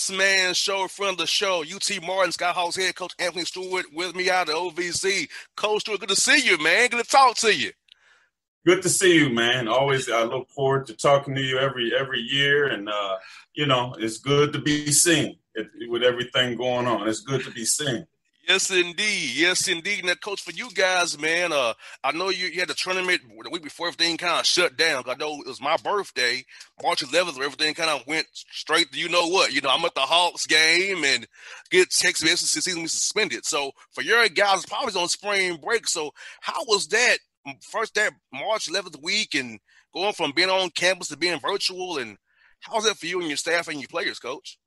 Boss Man Show, friend of the show, UT Martin, Skyhawks head coach Anthony Stewart with me out of OVC. Coach Stewart, good to see you, man. Good to talk to you. Good to see you, man. Always, I look forward to talking to you every every year, and uh, you know, it's good to be seen with everything going on. It's good to be seen. Yes, indeed. Yes, indeed. Now, coach, for you guys, man, uh, I know you, you had the tournament the week before everything kind of shut down. I know it was my birthday, March 11th, where everything kind of went straight you know what. You know, I'm at the Hawks game and get text messages season suspended. So for your guys, probably on spring break. So how was that first that March 11th week and going from being on campus to being virtual? And how was that for you and your staff and your players, coach?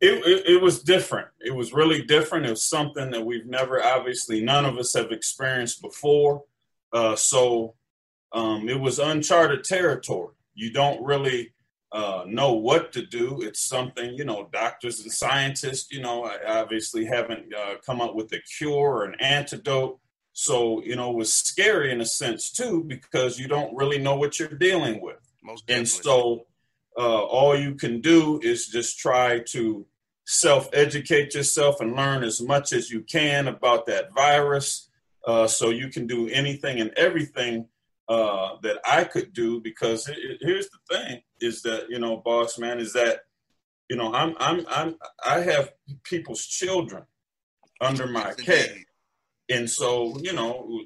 It, it, it, was different. It was really different. It was something that we've never, obviously, none of us have experienced before. Uh, so um, it was uncharted territory. You don't really uh, know what to do. It's something, you know, doctors and scientists, you know, obviously haven't uh, come up with a cure or an antidote. So, you know, it was scary in a sense too, because you don't really know what you're dealing with. and so uh, all you can do is just try to self educate yourself and learn as much as you can about that virus uh, so you can do anything and everything uh, that I could do because it, it, here's the thing is that you know boss man is that you know I'm I'm I'm I have people's children under my care. And so you know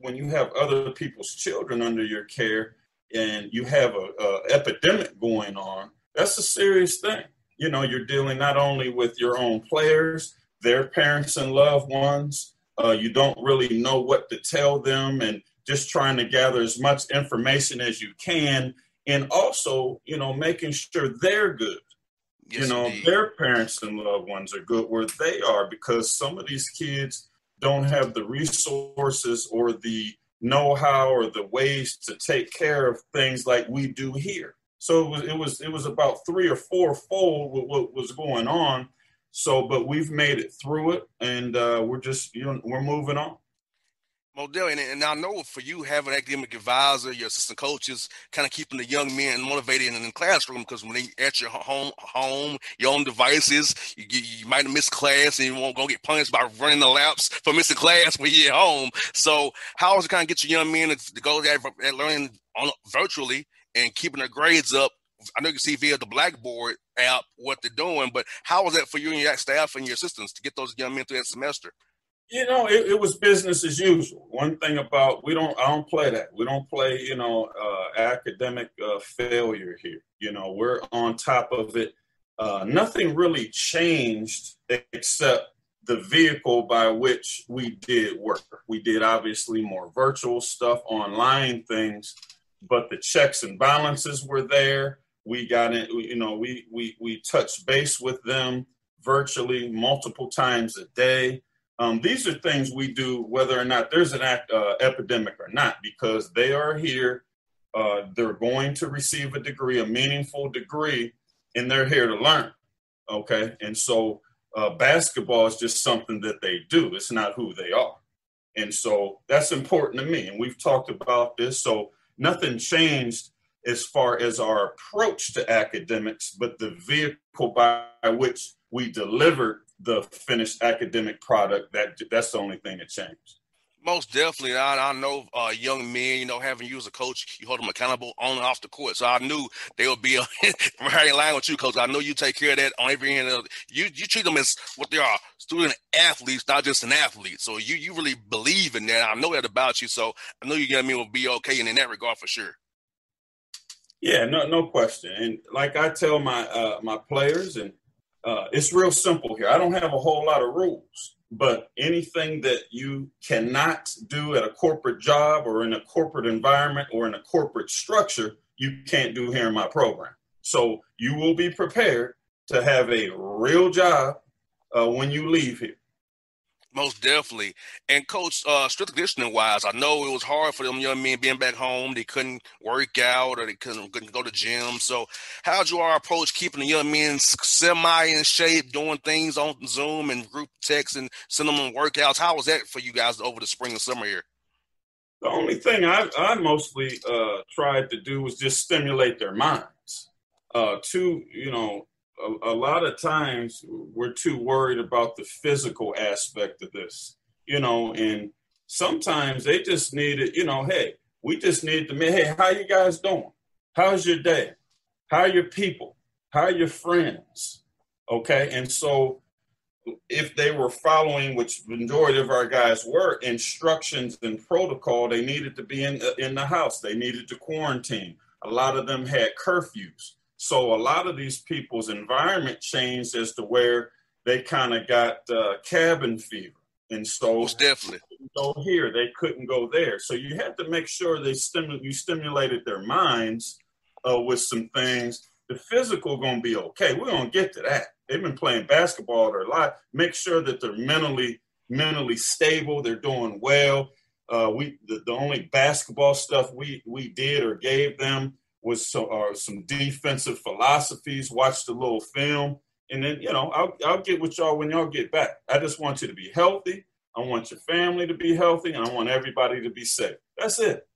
when you have other people's children under your care and you have a, a epidemic going on, that's a serious thing. You know, you're dealing not only with your own players, their parents and loved ones. Uh, you don't really know what to tell them, and just trying to gather as much information as you can, and also, you know, making sure they're good. Yes, you know, indeed. their parents and loved ones are good where they are because some of these kids don't have the resources or the know-how or the ways to take care of things like we do here. So it was it was it was about three or four fold what was going on. So, but we've made it through it, and uh, we're just you know we're moving on. Modell, and, and I know for you having an academic advisor, your assistant coaches, kind of keeping the young men motivated in the classroom because when they at your home, home, your own devices, you, you might missed class and you won't go get punished by running the laps for missing class when you're at home. So how is it kind of get your young men to, to go there and learning on virtually and keeping their grades up? I know you can see via the Blackboard app what they're doing, but how was that for you and your staff and your assistants to get those young men through that semester? You know, it, it, was business as usual. One thing about we don't, I don't play that. We don't play, you know, uh, academic uh, failure here. You know, we're on top of it. Uh, nothing really changed except the vehicle by which we did work. We did obviously more virtual stuff, online things, but the checks and balances were there. We got it, you know, we we we touched base with them virtually multiple times a day um, these are things we do whether or not there's an act, uh, epidemic or not, because they are here. Uh, they're going to receive a degree, a meaningful degree, and they're here to learn. Okay. And so uh, basketball is just something that they do, it's not who they are. And so that's important to me. And we've talked about this. So nothing changed as far as our approach to academics, but the vehicle by which we delivered the finished academic product. That that's the only thing that changed. Most definitely, I, I know uh, young men. You know, having you as a coach, you hold them accountable on and off the court. So I knew they would be right in line with you, coach. I know you take care of that on every end. Of, you you treat them as what they are, student athletes, not just an athlete. So you you really believe in that. I know that about you. So I know you get me will be okay, and in that regard, for sure. Yeah, no, no question. And like I tell my uh, my players and uh, it's real simple here. I don't have a whole lot of rules, but anything that you cannot do at a corporate job or in a corporate environment or in a corporate structure, you can't do here in my program. So you will be prepared to have a real job uh, when you leave here. Most definitely. And coach, uh, strength conditioning wise, I know it was hard for them young men being back home. They couldn't work out or they couldn't, couldn't go to gym. So how'd you all approach keeping the young men semi in shape, doing things on Zoom and group text and sending them workouts? How was that for you guys over the spring and summer here? The only thing I, I mostly uh, tried to do was just stimulate their minds. Uh, to, you know, a, a, lot of times we're too worried about the physical aspect of this, you know, and sometimes they just need it, you know, hey, we just need to, hey, how you guys doing? How's your day? How are your people? How are your friends? Okay. And so if they were following, which majority of our guys were, instructions and protocol, they needed to be in the, in the house. They needed to quarantine. A lot of them had curfews. So a lot of these people's environment changed as to where they kind of got uh, cabin fever. And so Most definitely go here, they couldn't go there. So you had to make sure they stimul- you stimulated their minds uh, with some things. The physical gonna be okay. We're gonna get to that they've been playing basketball their life. Make sure that they're mentally mentally stable. They're doing well. Uh, we the, the only basketball stuff we we did or gave them was some uh, some defensive philosophies. Watched a little film, and then you know I'll I'll get with y'all when y'all get back. I just want you to be healthy. I want your family to be healthy, and I want everybody to be safe. That's it.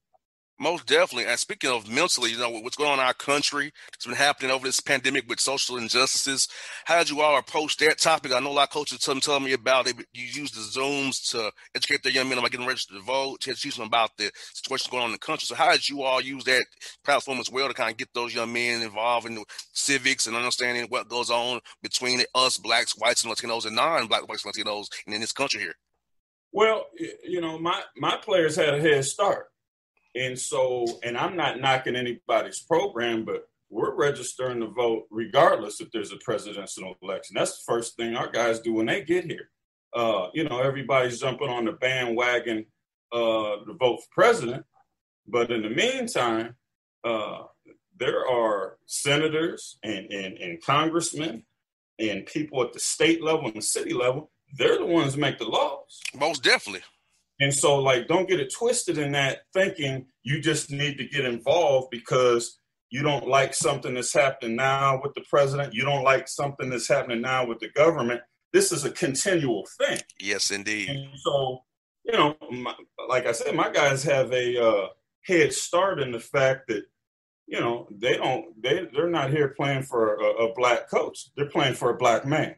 Most definitely. And speaking of mentally, you know, what's going on in our country, it's been happening over this pandemic with social injustices. How did you all approach that topic? I know a lot of coaches tell, tell me about it. You use the Zooms to educate their young men about getting registered to vote, to teach them about the situation going on in the country. So how did you all use that platform as well to kind of get those young men involved in civics and understanding what goes on between us, blacks, whites, and Latinos, and non-black, whites, and Latinos in this country here? Well, you know, my, my players had a head start and so, and I'm not knocking anybody's program, but we're registering to vote regardless if there's a presidential election. That's the first thing our guys do when they get here. Uh, you know, everybody's jumping on the bandwagon uh, to vote for president. But in the meantime, uh, there are senators and, and, and congressmen and people at the state level and the city level. They're the ones make the laws. Most definitely. And so, like, don't get it twisted in that thinking you just need to get involved because you don't like something that's happening now with the president. You don't like something that's happening now with the government. This is a continual thing. Yes, indeed. And so, you know, my, like I said, my guys have a uh, head start in the fact that, you know, they don't, they, they're not here playing for a, a black coach. They're playing for a black man.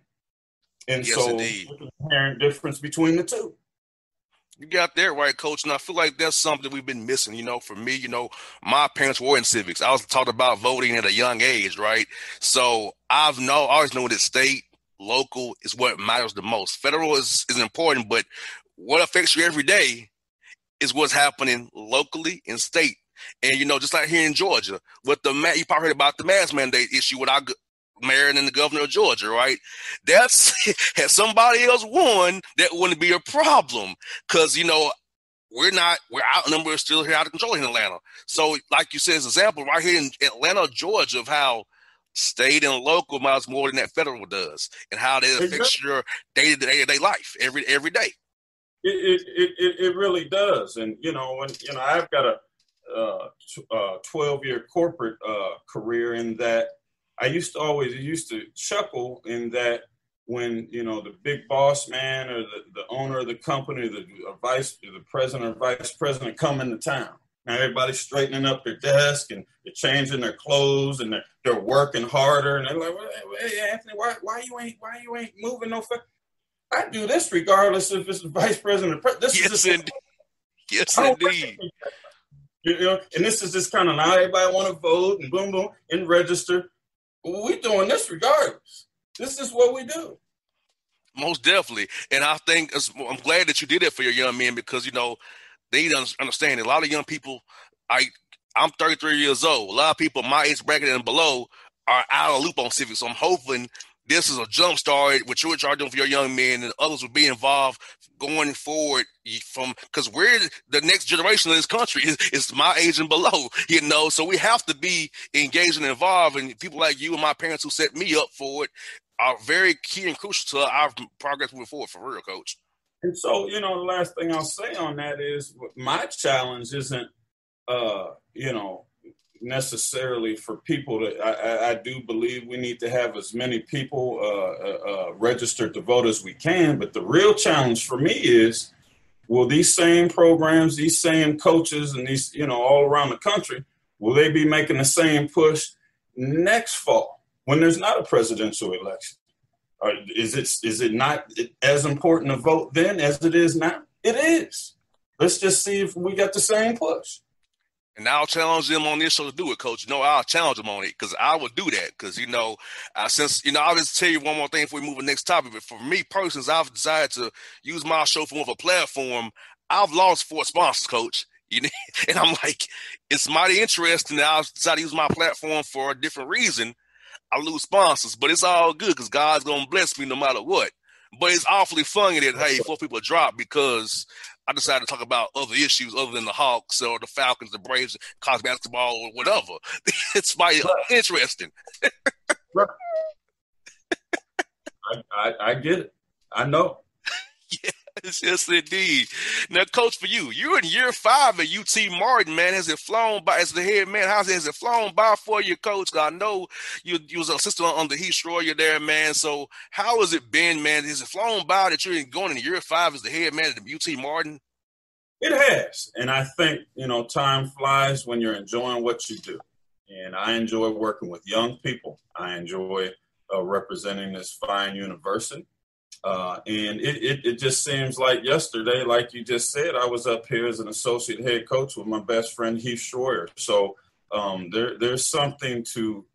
And yes, so, indeed. inherent difference between the two you got that right, coach. And I feel like that's something we've been missing. You know, for me, you know, my parents were in civics. I was taught about voting at a young age, right? So I've know, I always know that state, local is what matters the most. Federal is, is important, but what affects you every day is what's happening locally in state. And you know, just like here in Georgia, with the you probably heard about the mask mandate issue with our mayor and the governor of Georgia, right? That's had somebody else won, that wouldn't be a problem. Cause you know, we're not we're outnumbered still here out of control in Atlanta. So, like you said, as an example, right here in Atlanta, Georgia, of how state and local miles more than that federal does, and how that affects your day to day day life every every day. It, it it it really does, and you know, when you know, I've got a uh, uh, 12 year corporate uh, career in that I used to always used to chuckle in that when you know the big boss man or the, the owner of the company, the vice, the president or vice president come into town. Now everybody's straightening up their desk and they're changing their clothes and they're, they're working harder and they're like, "Hey Anthony, why why you ain't why you ain't moving no fast?" I do this regardless if it's the vice president. This yes, is indeed. Yes, indeed. You know, and this is just kind of now everybody want to vote and boom, boom, and register we're doing this regardless. This is what we do. Most definitely, and I think I'm glad that you did it for your young men because you know they need to understand. A lot of young people, I I'm 33 years old. A lot of people my age bracket and below are out of loop on civics. So I'm hoping this is a jump start what you're doing for your young men and others will be involved going forward from because we're the next generation of this country is, is my age and below you know? So we have to be engaged and involved and people like you and my parents who set me up for it are very key and crucial to our progress moving forward for real coach. And so you know the last thing i'll say on that is my challenge isn't uh you know necessarily for people to. I, I, do believe we need to have as many people uh, uh, uh, registered to vote as we can. But the real challenge for me is, will these same programs, these same coaches, and these you know all around the country, will they be making the same push next fall? when there's not a presidential election? is it is it not as important to vote then as it is now? It is. Let's just see if we got the same push. And I'll challenge them on this show to do it, Coach. Know, I'll challenge them on it because I would do that. Because you know, uh, since you know, I'll just tell you one more thing before we move to the next topic. But for me personally, I've decided to use my show for of a platform. I've lost four sponsors, Coach. You know, and I'm like, it's mighty interesting. That I decided to use my platform for a different reason. I lose sponsors, but it's all good because God's gonna bless me no matter what. But it's awfully funny that hey, four people drop because I decided to talk about other issues other than the Hawks or the Falcons, the Braves, college basketball, or whatever. it's my interesting. I, I, I get it. I know. Yes, indeed. Now, coach, for you, you're in year five at UT Martin, man. Has it flown by as the head man? How's it, has it flown by for you, coach? I know you, you was an assistant on the Heath Schroyer there, man. So how has it been, man? Has it flown by that you're going in year five as the head man at UT Martin? It has, and I think you know time flies when you're enjoying what you do, and I enjoy working with young people. I enjoy uh, representing this fine university. Uh, and it, it, it, just seems like yesterday, like you just said, I was up here as an associate head coach with my best friend Heath Schroyer. So um, there, there's something to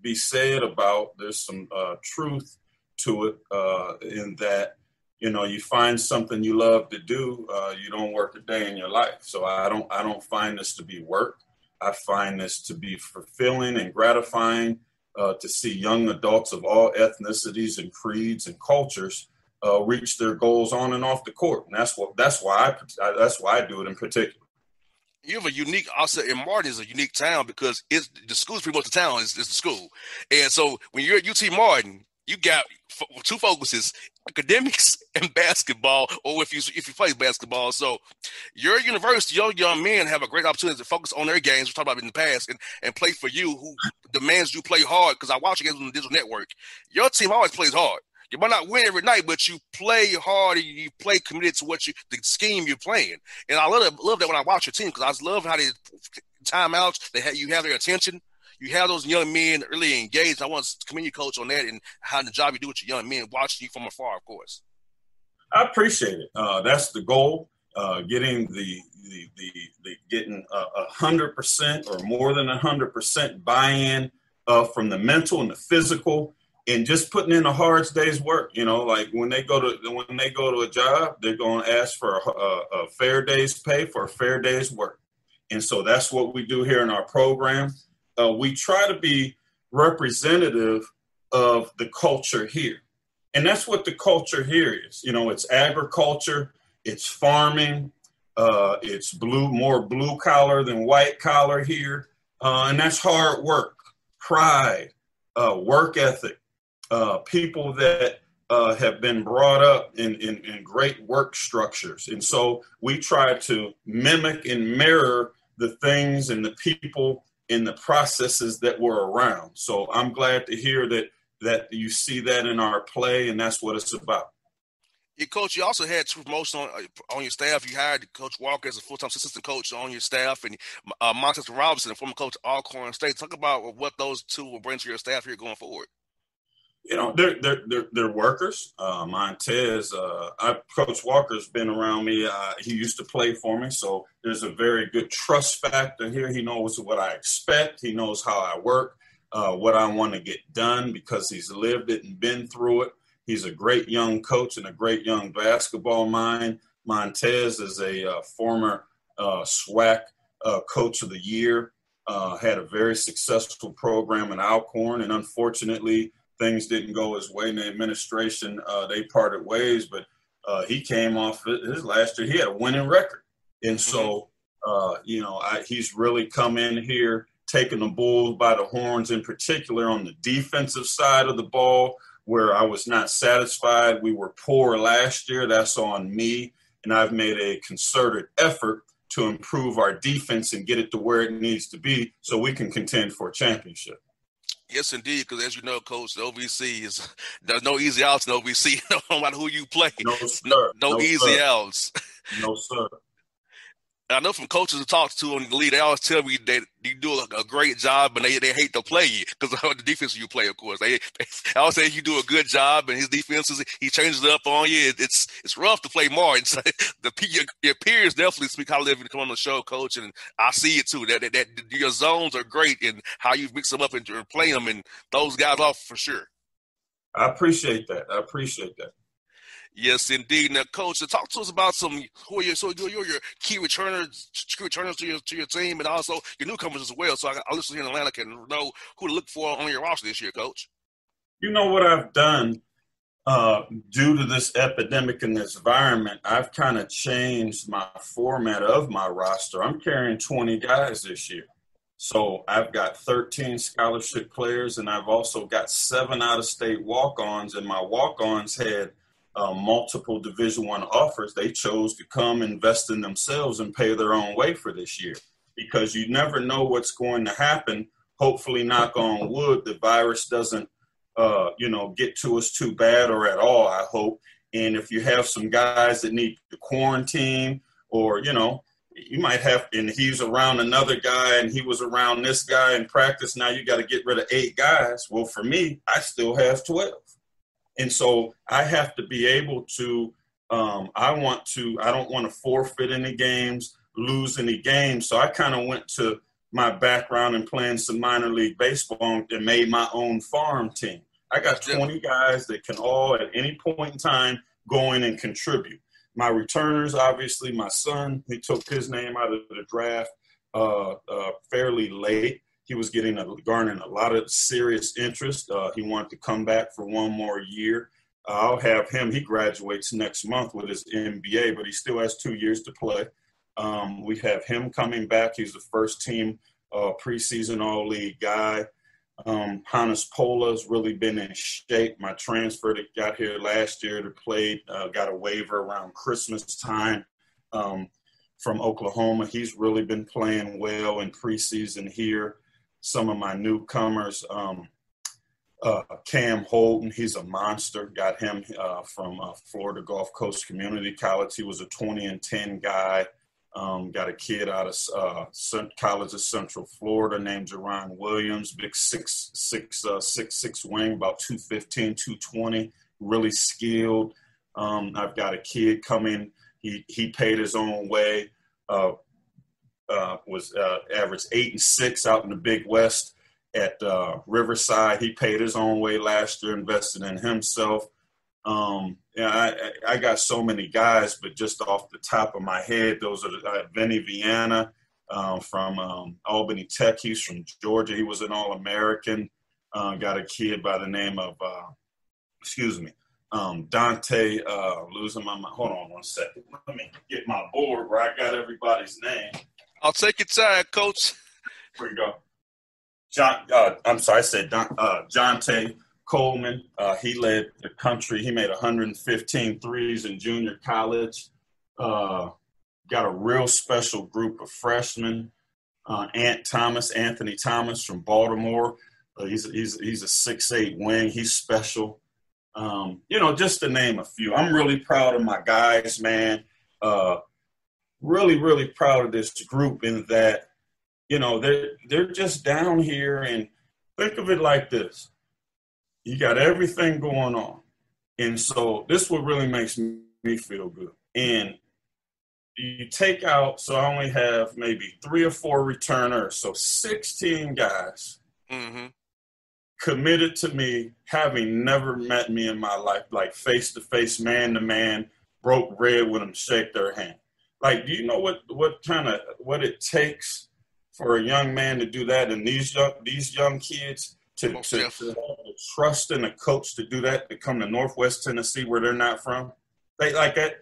be said about. There's some uh, truth to it uh, in that you know you find something you love to do. Uh, you don't work a day in your life. So I don't I don't find this to be work. I find this to be fulfilling and gratifying. Uh, to see young adults of all ethnicities and creeds and cultures uh, reach their goals on and off the court. And that's what that's why I that's why I do it in particular. You have a unique also in Martin is a unique town because it's the school's pretty much the town is, is the school. And so when you're at UT Martin, you got two focuses academics and basketball or if you if you play basketball so your university your young men have a great opportunity to focus on their games we talked about in the past and, and play for you who demands you play hard because i watch games on the digital network your team always plays hard you might not win every night, but you play hard and you play committed to what you the scheme you're playing. And I love love that when I watch your team because I love how they timeouts. They have you have their attention. You have those young men really engaged. I want to commend you, coach, on that and how the job you do with your young men, watching you from afar, of course. I appreciate it. Uh, that's the goal. Uh, getting the the the, the getting a hundred percent or more than a hundred percent buy-in uh, from the mental and the physical and just putting in a hard day's work. You know, like when they go to when they go to a job, they're going to ask for a, a, a, fair day's pay for a fair day's work, and so that's what we do here in our program. Uh, we try to be representative of the culture here, and that's what the culture here is. You know, it's agriculture, it's farming, uh, it's blue more blue collar than white collar here, uh, and that's hard work, pride, uh, work ethic uh, people that uh, have been brought up in, in, in, great work structures. And so we try to mimic and mirror the things and the people and the processes that were around. So I'm glad to hear that that you see that in our play, and that's what it's about. Yeah, coach. You also had two promotions on, uh, on your staff. You hired Coach Walker as a full-time assistant coach on your staff, and uh, Montez Robinson, former coach at Alcorn State. Talk about what those two will bring to your staff here going forward you know, they're they're they're, they're workers. Uh, Montez, uh, I, Coach Walker's been around me. Uh, he used to play for me, so there's a very good trust factor here. He knows what I expect. He knows how I work, uh, what I want to get done because he's lived it and been through it. He's a great young coach and a great young basketball mind. Montez is a uh, former uh, SWAC Coach of the Year. had a very successful program in Alcorn, and unfortunately things didn't go his way in the administration. Uh, they parted ways, but uh, he came off his last year. He had a winning record, and so mm-hmm. uh, you know I, he's really come in here, taking the Bulls by the horns, in particular on the defensive side of the ball, where I was not satisfied. We were poor last year. That's on me, and I've made a concerted effort to improve our defense and get it to where it needs to be, so we can contend for a championship. Yes, indeed. Because as you know, Coach, the OVC is there's no easy outs in OVC. no matter who you play, no, sir. no, no, no easy sir. outs. No, sir. I know from coaches to talk to on the they always tell me that you do a, great job, but they, they hate to play you because of the defense you play. Of course, they, they I always say you do a good job, and his defenses he changes it up on you. It, it's it's rough to play Martin. So the your, your, peers definitely speak highly of you to come on the show, coach, and I see it too. That, that, that your zones are great, and how you mix them up and play them, and those guys off for sure. I appreciate that. I appreciate that. Yes, indeed. Now, coach, talk to us about some who are your so you're, your key returners, key returners to your to your team, and also your newcomers as well. So I, I listen here in Atlanta can know who to look for on your roster this year, coach. You know what I've done uh, due to this epidemic and this environment. I've kind of changed my format of my roster. I'm carrying 20 guys this year. So I've got 13 scholarship players, and I've also got seven out of state walk ons, and my walk ons had – uh, multiple Division One offers, they chose to come invest in themselves and pay their own way for this year because you never know what's going to happen. Hopefully, knock on wood, the virus doesn't, uh, you know, get to us too bad or at all. I hope. And if you have some guys that need to quarantine, or you know, you might have, and he's around another guy, and he was around this guy in practice. Now you got to get rid of eight guys. Well, for me, I still have twelve. And so I have to be able to, um, I want to, I don't want to forfeit any games, lose any games. So I kind of went to my background in playing some minor league baseball and made my own farm team. I got 20 guys that can all at any point in time go in and contribute. My returners, obviously, my son, he took his name out of the draft uh, uh, fairly late he was getting a, garnering a lot of serious interest. Uh, he wanted to come back for one more year. Uh, I'll have him. He graduates next month with his MBA, but he still has two years to play. Um, we have him coming back. He's the first team uh, preseason All League guy. Um, Hannes Polla's really been in shape. My transfer that got here last year to play uh, got a waiver around Christmas time um, from Oklahoma. He's really been playing well in preseason here some of my newcomers. Um, uh, Cam Holden, he's a monster. Got him uh, from uh, Florida Gulf Coast Community College. He was a 20 and 10 guy. Um, got a kid out of uh, College of Central Florida named Jerron Williams, big six, six, uh, six, six wing, about 215, 220, really skilled. Um, I've got a kid coming. He, he paid his own way. Uh, uh, was uh, averaged eight and six out in the Big West at uh, Riverside. He paid his own way last year, invested in himself. Um, I, I got so many guys, but just off the top of my head, those are uh, Vinny Viana uh, from um, Albany Tech. He's from Georgia. He was an All American. Uh, got a kid by the name of, uh, excuse me, um, Dante. Uh, losing my mind. Hold on one second. Let me get my board where I got everybody's name. I'll take your time, coach. Here we go. John, uh, I'm sorry, I said Don, uh, Jonte Coleman. Uh, he led the country. He made 115 threes in junior college. Uh, got a real special group of freshmen. Uh, Ant Thomas, Anthony Thomas from Baltimore. Uh, he's he's he's a six eight wing. He's special. Um, you know, just to name a few. I'm really proud of my guys, man. Uh, really, really proud of this group in that, you know, they're they're just down here and think of it like this. You got everything going on. And so this what really makes me feel good. And you take out, so I only have maybe three or four returners, so 16 guys mm-hmm. committed to me, having never met me in my life, like face to face, man to man, broke bread with them, shake their hand. Like, do you know what what kind of what it takes for a young man to do that, and these young these young kids to, to, to trust in a coach to do that to come to Northwest Tennessee where they're not from? They like that.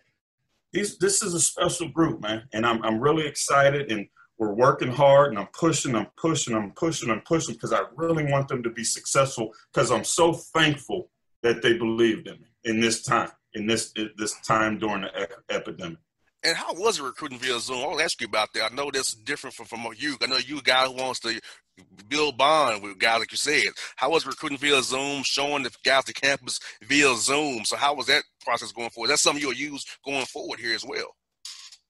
These this is a special group, man, and I'm I'm really excited and we're working hard and I'm pushing, I'm pushing, I'm pushing, I'm pushing because I really want them to be successful because I'm so thankful that they believed in me in this time, in this this time during the epidemic. And how was it recruiting via Zoom? I want to ask you about that. I know that's different from, from you. I know you a guy who wants to build bond with guys like you said. How was recruiting via Zoom, showing the guys the campus via Zoom? So how was that process going forward? That's something you'll use going forward here as well.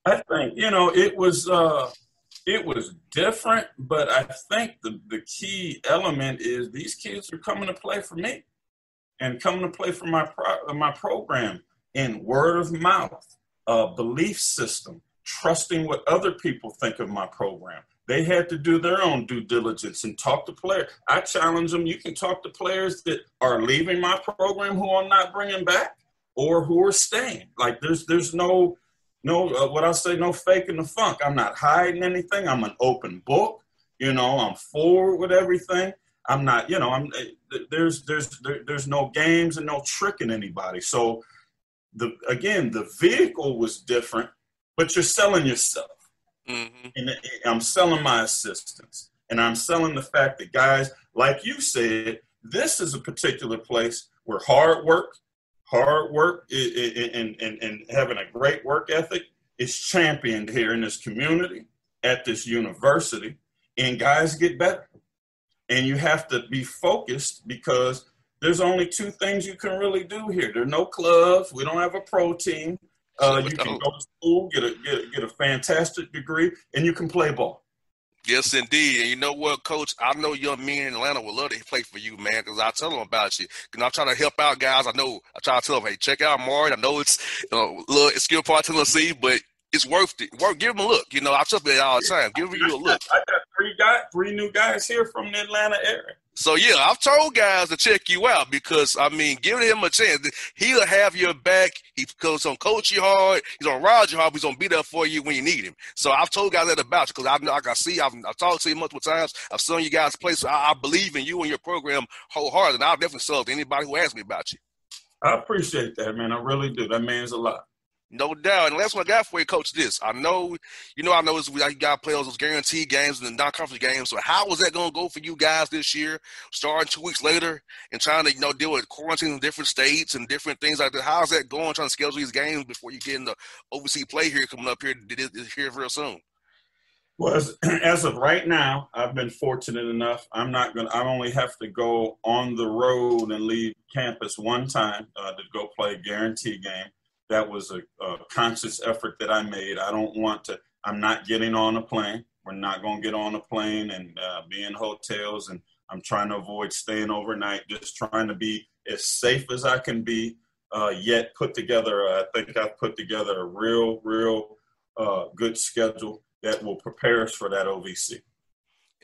I think you know it was uh, it was different, but I think the the key element is these kids are coming to play for me, and coming to play for my pro- my program in word of mouth, uh, belief system, trusting what other people think of my program. They had to do their own due diligence and talk to players. I challenge them. You can talk to players that are leaving my program who I'm not bringing back or who are staying. Like there's there's no no uh, what I say no faking the funk. I'm not hiding anything. I'm an open book. You know, I'm forward with everything. I'm not. You know, I'm eh, there's there's there, there's no games and no tricking anybody. So the again the vehicle was different, but you're selling yourself. Mm-hmm. And I'm selling my assistance, and I'm selling the fact that guys like you said, this is a particular place where hard work hard work and, and, and having a great work ethic is championed here in this community, at this university, and guys get better. And you have to be focused because there's only two things you can really do here. There are no clubs. We don't have a pro team. Uh, you can go to school, get a, get a, get a fantastic degree, and you can play ball. Yes, indeed. And you know what, Coach? I know young men in Atlanta would love to play for you, man, because I tell them about you. Because I'm trying to help out guys. I know I try to tell them, hey, check out Martin. I know it's you know, a little skill part Tennessee, but it's worth it. Worth, give them a look. You know, I tell them all the time. Give you a look. I got three guys, three new guys here from the Atlanta area. So yeah, I've told guys to check you out because I mean, giving him a chance, he'll have your back. He goes on coach you hard. He's on Roger hard. He's gonna be there for you when you need him. So I've told guys that about you because I know, like I see, I've, I've talked to you multiple times. I've seen you guys play, so I, I believe in you and your program wholeheartedly. And I'll definitely sell to anybody who asks me about you. I appreciate that, man. I really do. That means a lot. No doubt. And last one I got for you, Coach, this. I know, you know, I know we got players those guaranteed games and the non-conference games. So how is that going to go for you guys this year, starting two weeks later and trying to, you know, deal with quarantine in different states and different things like that? How's that going, trying to schedule these games before you get in the OVC play here coming up here, here real soon? Well, as, as of right now, I've been fortunate enough. I'm not going to, I only have to go on the road and leave campus one time uh, to go play a guaranteed game that was a, a conscious effort that I made. I don't want to. I'm not getting on a plane. We're not going to get on a plane and uh, be in hotels. And I'm trying to avoid staying overnight. Just trying to be as safe as I can be. Uh, yet put together. I think I've put together a real, real uh, good schedule that will prepare us for that OVC.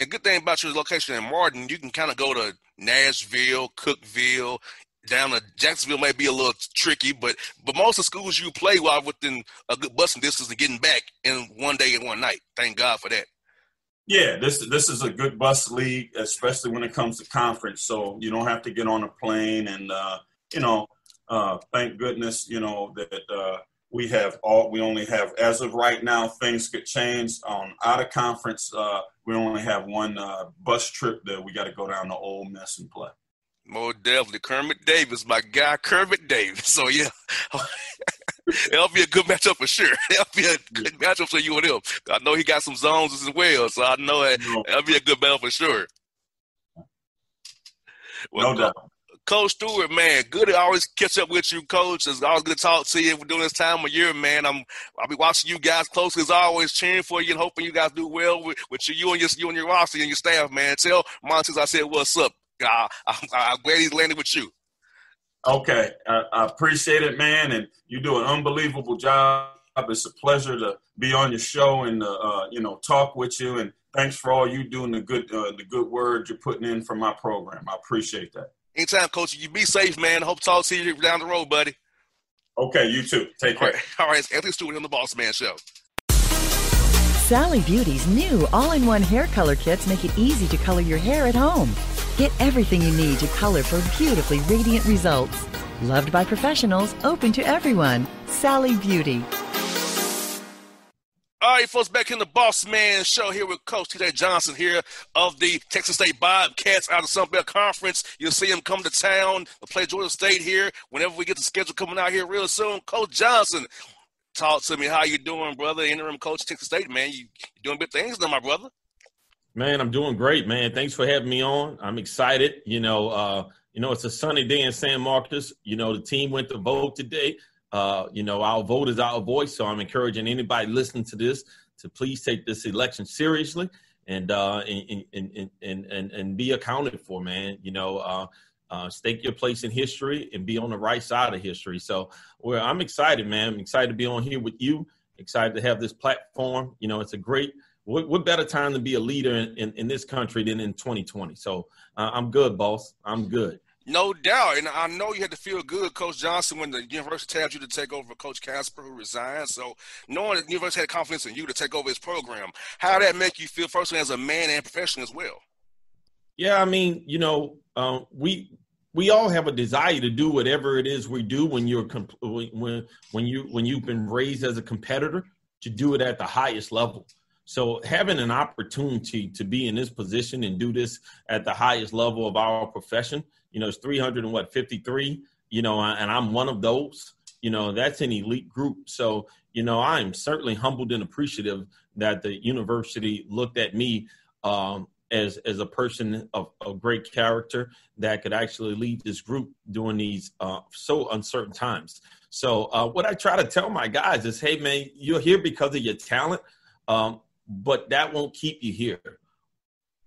A good thing about your location in Martin, you can kind of go to Nashville, Cookeville, down to Jacksonville may be a little tricky, but but most of the schools you play while within a good busing distance and getting back in one day and one night. Thank God for that. Yeah, this this is a good bus league, especially when it comes to conference. So you don't have to get on a plane, and uh, you know, uh, thank goodness, you know that uh, we have all. We only have, as of right now, things could change. On out of conference, uh, we only have one uh, bus trip that we got to go down to Ole Miss and play. More definitely. Kermit Davis, my guy Kermit Davis. So yeah. It'll be a good matchup for sure. It'll be a good matchup for you and him. I know he got some zones as well, so I know it, will be a good battle for sure. Well, no doubt. Coach Stewart, man, good to always catch up with you, Coach. It's always good to talk to you. Doing this time of year, man. I'm I'll be watching you guys closely as always, cheering for you and hoping you guys do well with, with you, you and your you and your roster and your staff, man. Tell Montez I said what's up. I, am glad he's landed with you. Okay, I, I, appreciate it, man, and you do an unbelievable job. It's a pleasure to be on your show and uh, uh, you know talk with you. And thanks for all you do and the good uh, the good word you're putting in for my program. I appreciate that. Anytime, Coach. You be safe, man. Hope to talk to you down the road, buddy. Okay, you too. Take care. All right, all right. It's Anthony Stewart on the Boss Man Show. Sally Beauty's new all-in-one hair color kits make it easy to color your hair at home. Get everything you need to color for beautifully radiant results. Loved by professionals, open to everyone. Sally Beauty. All right, folks, back in the Boss Man Show here with Coach TJ Johnson here of the Texas State Bobcats out of Sun Belt Conference. You'll see him come to town to play Georgia State here whenever we get the schedule coming out here real soon. Coach Johnson, talk to me. How you doing, brother? Interim coach Texas State, man. You, you doing big things now, my brother. Man, I'm doing great, man. Thanks for having me on. I'm excited. You know, uh, you know, it's a sunny day in San Marcos. You know, the team went to vote today. Uh, you know, our vote is our voice. So I'm encouraging anybody listening to this to please take this election seriously and uh, and, and, and, and, and be accounted for, man. You know, uh, uh, stake your place in history and be on the right side of history. So, well, I'm excited, man. I'm excited to be on here with you. Excited to have this platform. You know, it's a great. What, what better time to be a leader in, in, in this country than in 2020? So, uh, I'm good, boss. I'm good. No doubt, and I know you had to feel good, Coach Johnson, when the university tapped you to take over Coach Kaspar, who resigned. So, knowing that the university had confidence in you to take over his program, how did that make you feel, personally, as a man and professional as well? Yeah, I mean, you know, um, we we all have a desire to do whatever it is we do when you're when when you when you've been raised as a competitor to do it at the highest level. So having an opportunity to be in this position and do this at the highest level of our profession, you know, it's 300 and what 53, you know, and I'm one of those. You know, that's an elite group. So, you know, I'm certainly humbled and appreciative that the university looked at me um, as as a person of, of, great character that could actually lead this group during these uh, so uncertain times. So, uh, what I try to tell my guys is, hey, man, you're here because of your talent. Um, but that won't keep you here.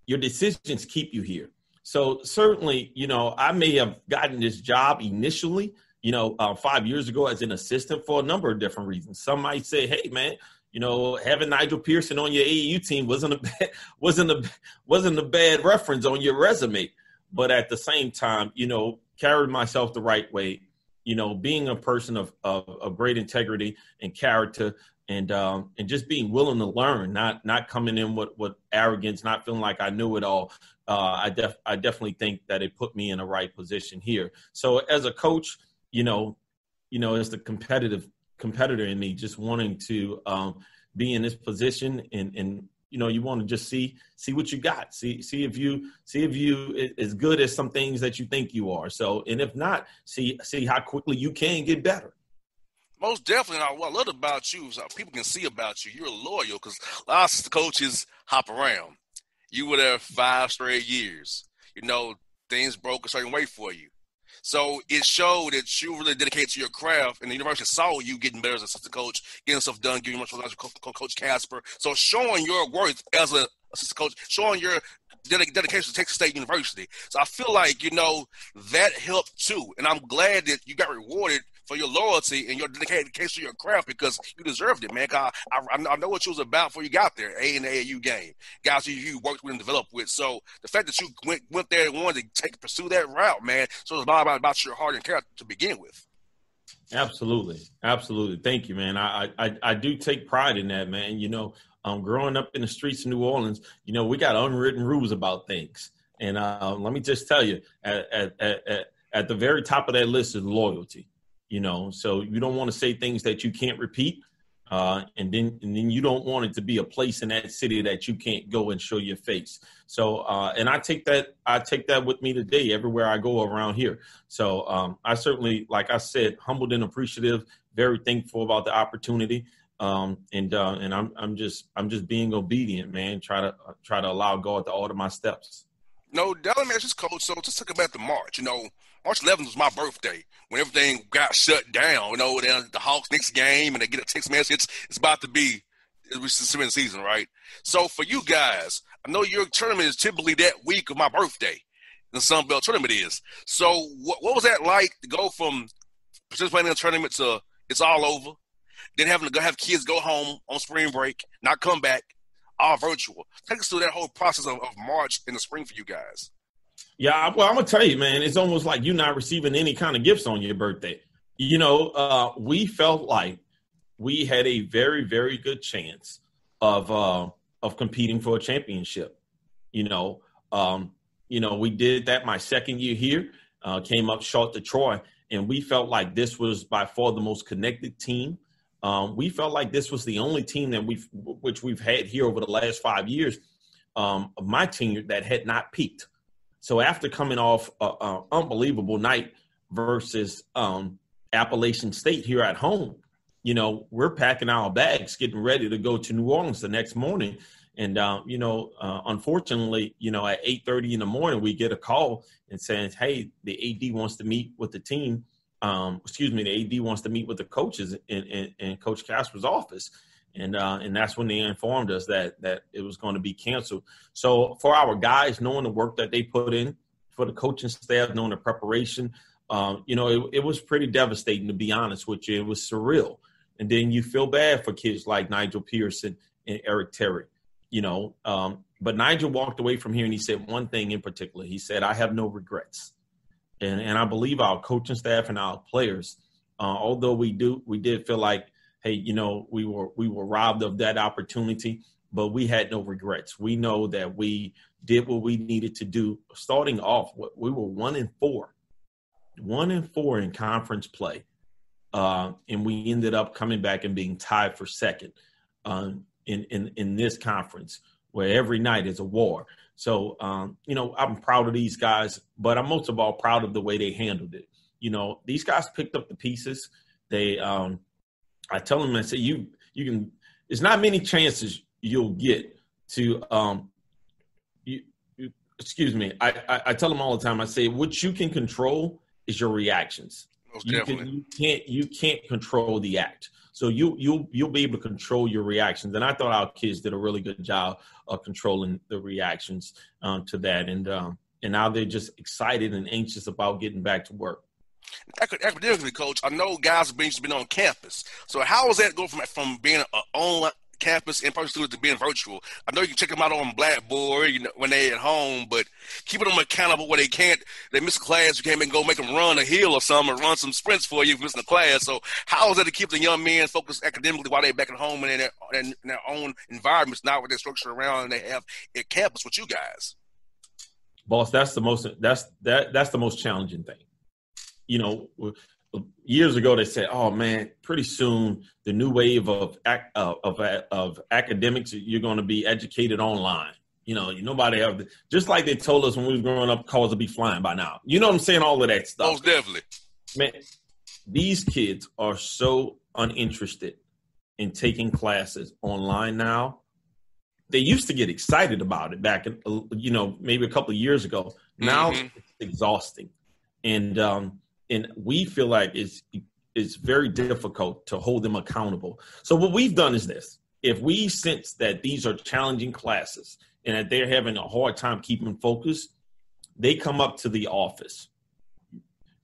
Your decisions keep you here. So certainly, you know, I may have gotten this job initially, you know, uh, five years ago as an assistant for a number of different reasons. Some might say, "Hey, man, you know, having Nijal Pearson on your AAU team wasn't a bad, wasn't a wasn't a bad reference on your resume." But at the same time, you know, carried myself the right way. You know, being a person of, of, of great integrity and character, and um, and just being willing to learn, not not coming in with, with arrogance, not feeling like I knew it all. Uh, I def I definitely think that it put me in the right position here. So as a coach, you know, you know, as the competitive competitor in me, just wanting to um, be in this position and and you know you want to just see see what you got see see if you see if you as good as some things that you think you are so and if not see see how quickly you can get better most definitely. What I love about you is how people can see about you. You're loyal because lots of coaches hop around. You were there five straight years. You know, things broke a certain way for you. So it showed that you really dedicated to your craft, and the university saw you getting better as an assistant coach, getting stuff done, giving much to Coach Kaspar. So showing your worth as a assistant coach, showing your dedication to Texas State University. So I feel like you know that helped too, and I'm glad that you got rewarded for your loyalty and your dedication to your craft because you deserved it, man. I, I, I know what you was about before you got there, A and AAU game, guys you, you worked with and developed with. So the fact that you went went there and wanted to take pursue that route, man, so it's about about your heart and character to begin with. Absolutely, absolutely. Thank you, man. I I I do take pride in that, man. You know, um, growing up in the streets of New Orleans, you know, we got unwritten rules about things. And uh, let me just tell you, at, at, at, at the very top of that list is loyalty you know so you don't want to say things that you can't repeat uh, and then and then you don't want it to be a place in that city that you can't go and show your face. So uh, and i take that i take that with me today everywhere i go around here. So um, i certainly like i said humbled and appreciative very thankful about the opportunity um, and uh, and i'm i'm just i'm just being obedient man try to try to allow god to order my steps. No doubt man just coach so just talk about the march you know March 11th was my birthday when everything got shut down. You know, then the Hawks next game and they get a text message. It's about to be it's the season, right? So for you guys, I know your tournament is typically that week of my birthday. The Sun Belt tournament is. So what, what was that like to go from participating in a tournament to it's all over, then having to go have kids go home on spring break, not come back, all virtual. Take us through that whole process of, of March in the spring for you guys. Yeah, well, I'm gonna tell you, man, it's almost like you're not receiving any kind of gifts on your birthday. You know, uh, we felt like we had a very, very good chance of uh, of competing for a championship. You know, um, you know, we did that my second year here, uh, came up short to Troy, and we felt like this was by far the most connected team. Um, we felt like this was the only team that we've, which we've had here over the last five years um, of my tenure that had not peaked. So after coming off an unbelievable night versus um, Appalachian State here at home, you know, we're packing our bags, getting ready to go to New Orleans the next morning. And uh, you know, uh, unfortunately, you know, at eight thirty in the morning, we get a call and says, "Hey, the AD wants to meet with the team um, excuse me, the AD wants to meet with the coaches in, in, in Coach Kaspar's office. And uh, and that's when they informed us that that it was going to be canceled. So for our guys, knowing the work that they put in, for the coaching staff, knowing the preparation, um, you know, it, it was pretty devastating to be honest with you. It was surreal. And then you feel bad for kids like Nijal Pearson and Eric Terry, you know. Um, but Nijal walked away from here and he said one thing in particular. He said, I have no regrets and and I believe our coaching staff and our players, uh, although we do we did feel like, hey, you know, we were we were robbed of that opportunity, but we had no regrets. We know that we did what we needed to do. Starting off, we were one in four, one in four in conference play, uh, and we ended up coming back and being tied for second um, in in in this conference, where every night is a war. So, um, you know, I'm proud of these guys, but I'm most of all proud of the way they handled it. You know, these guys picked up the pieces. They, um, I tell them, I say, you, you can. It's not many chances you'll get to. Um, you, you excuse me. I, I, I tell them all the time. I say, what you can control is your reactions. Most you, definitely. can, you can't you can't control the act. So you you'll you'll be able to control your reactions. And I thought our kids did a really good job of controlling the reactions um, to that. And um, and now they're just excited and anxious about getting back to work. Academically, coach, I know guys have been, been on campus. So how is that going from from being an online campus in person students to being virtual? I know you can check them out on Blackboard, you know, when they're at home, but keeping them accountable where they can't, they miss class, you can't make, go make them run a hill or something or run some sprints for you if you missing the class. So how is that to keep the young men focused academically while they're back at home and in their, in their own environments, not with their structure around and they have at campus with you guys? Boss, that's the most that's that that's the most challenging thing. You know, years ago they said, "Oh man, pretty soon the new wave of of of, of academics, you're going to be educated online." You know, nobody have just like they told us when we was growing up, cars would be flying by now. You know what I'm saying? All of that stuff. Most definitely. Man, these kids are so uninterested in taking classes online now. They used to get excited about it back, in, you know, maybe a couple of years ago. Now mm-hmm. it's exhausting, and um, and we feel like it's it's very difficult to hold them accountable. So what we've done is this: if we sense that these are challenging classes and that they're having a hard time keeping focus, they come up to the office.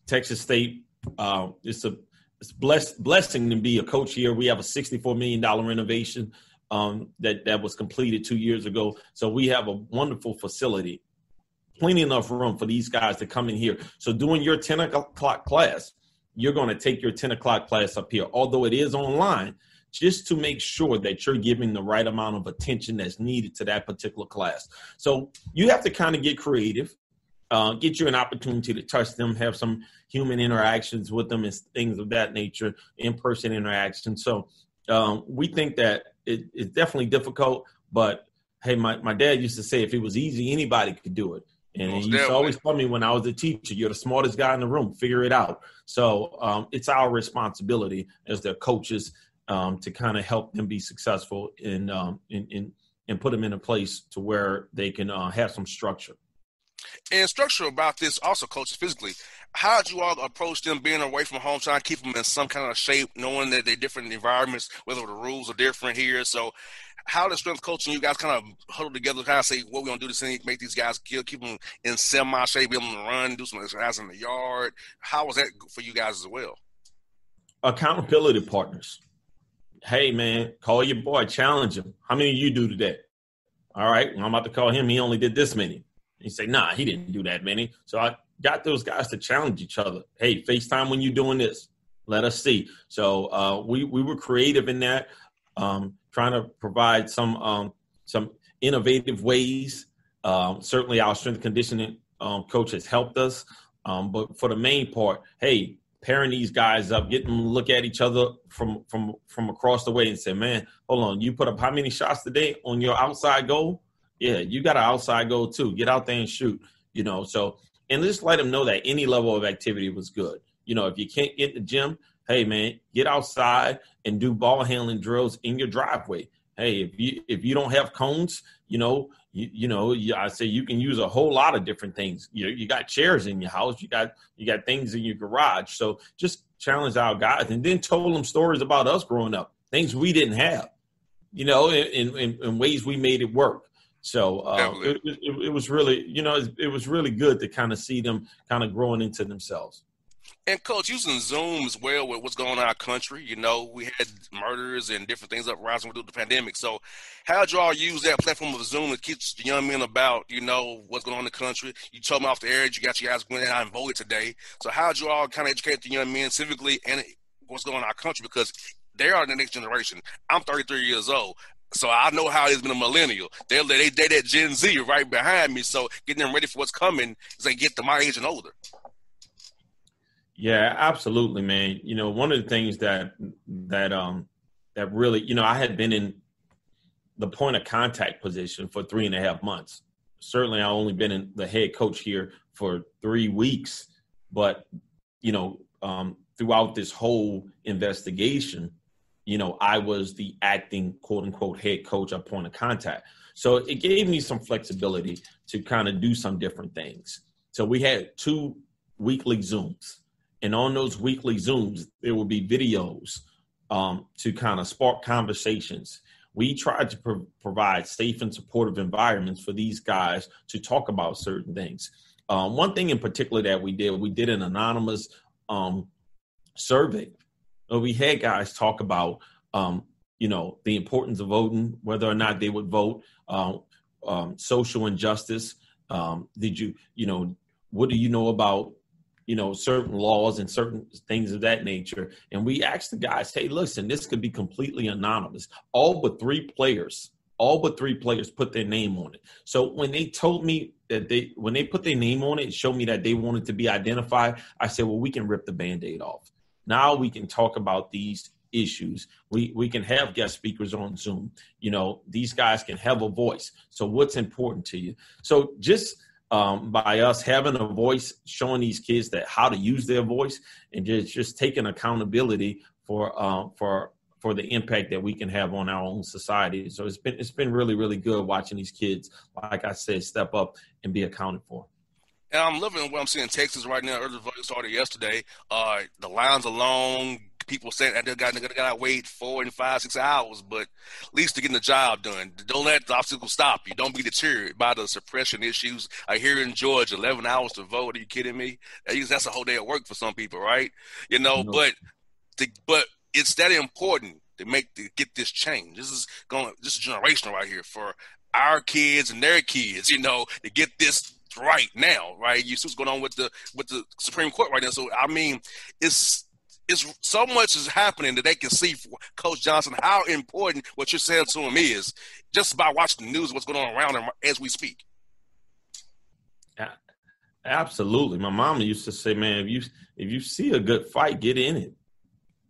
Texas State, uh, it's a it's blessed blessing to be a coach here. We have a sixty-four million dollar renovation um, that that was completed two years ago. So we have a wonderful facility plenty enough room for these guys to come in here. So doing your 10 o'clock class, you're going to take your 10 o'clock class up here, although it is online, just to make sure that you're giving the right amount of attention that's needed to that particular class. So you have to kind of get creative, uh, get you an opportunity to touch them, have some human interactions with them, and things of that nature, in person interaction. So um, we think that it, it's definitely difficult, but hey, my, my dad used to say if it was easy, anybody could do it. And Most he used to always tell me when I was a teacher, you're the smartest guy in the room, figure it out. So um, it's our responsibility as their coaches um, to kind of help them be successful in, um, in, in, and put them in a place to where they can uh, have some structure. And structure about this also, coaches physically. How did you all approach them being away from home, trying to keep them in some kind of shape, knowing that they're different environments, whether the rules are different here? So, how does strength coaching you guys kind of huddle together, kind of say what we're gonna do to make these guys keep, keep them in semi shape, be able to run, do some exercise in the yard? How was that for you guys as well? Accountability partners. Hey man, call your boy, challenge him. How many you do today? All right, I'm about to call him. He only did this many. He say, nah, he didn't do that many. So I got those guys to challenge each other. Hey, FaceTime when you're doing this. Let us see. So uh, we we were creative in that, um, trying to provide some um, some innovative ways. Um, certainly, our strength conditioning um, coach has helped us. Um, but for the main part, hey, pairing these guys up, getting them to look at each other from from from across the way and say, "Man, hold on, you put up how many shots today on your outside goal? Yeah, you got an outside goal too. Get out there and shoot." You know, so and just let them know that any level of activity was good. You know, if you can't get in the gym, hey man, get outside and do ball handling drills in your driveway. hey, if you if you don't have cones, you know, you, you know, I say you can use a whole lot of different things. You know, you got chairs in your house, you got you got things in your garage. So just challenge our guys, and then told them stories about us growing up, things we didn't have. You know, in in, in ways we made it work. So uh, it, it, it, was really, you know, it, it was really good to kind of see them kind of growing into themselves. And coach, using Zoom as well with what's going on in our country, you know, we had murders and different things uprising with the pandemic. So, how did y'all use that platform of Zoom to teach the young men about, you know, what's going on in the country? You told me off the air, you got your guys going out and voted today. So, how did you all kind of educate the young men civically and what's going on in our country? Because they are the next generation. I'm 33 years old. So I know how it's been a millennial. They they they that Gen Z right behind me. So getting them ready for what's coming as they get to my age and older. Yeah, absolutely, man. You know, one of the things that that um that really, you know, I had been in the point of contact position for three and a half months. Certainly, I only been in the head coach here for three weeks, but you know, um, throughout this whole investigation, you know, I was the acting quote unquote head coach at point of contact. So it gave me some flexibility to kind of do some different things. So we had two weekly Zooms and on those weekly Zooms, there will be videos um, to kind of spark conversations. We tried to pro- provide safe and supportive environments for these guys to talk about certain things. Um, one thing in particular that we did, we did an anonymous um, survey. We had guys talk about, um, you know, the importance of voting, whether or not they would vote, uh, social injustice. Um, did you, you know, what do you know about you know, certain laws and certain things of that nature. And we asked the guys, hey, listen, this could be completely anonymous. All but three players, all but three players put their name on it. So when they told me that they, when they put their name on it, showed me that they wanted to be identified, I said, well, we can rip the band aid off. Now we can talk about these issues. We we can have guest speakers on Zoom. You know, these guys can have a voice. So what's important to you? So just um, by us having a voice, showing these kids that how to use their voice, and just just taking accountability for uh, for for the impact that we can have on our own society. So it's been it's been really really good watching these kids, like I said, step up and be accounted for. And I'm loving what I'm seeing in Texas right now. Early voting started yesterday. Uh, the lines are long people saying that they got they got to wait four and five, six hours, but at least to getting the job done. Don't let the obstacle stop you. Don't be deterred by the suppression issues. I hear in Georgia, eleven hours to vote. Are you kidding me? That's a whole day of work for some people, right? You know, no. but the, but it's that important to make to get this change. This is going. This is generational right here for our kids and their kids. You know, to get this right now, right? You see what's going on with the with the Supreme Court right now. So I mean, it's it's so much is happening that they can see for Coach Johnson how important what you're saying to him is just by watching the news, what's going on around him as we speak. Absolutely. My mama used to say, "Man, if you if you see a good fight, get in it."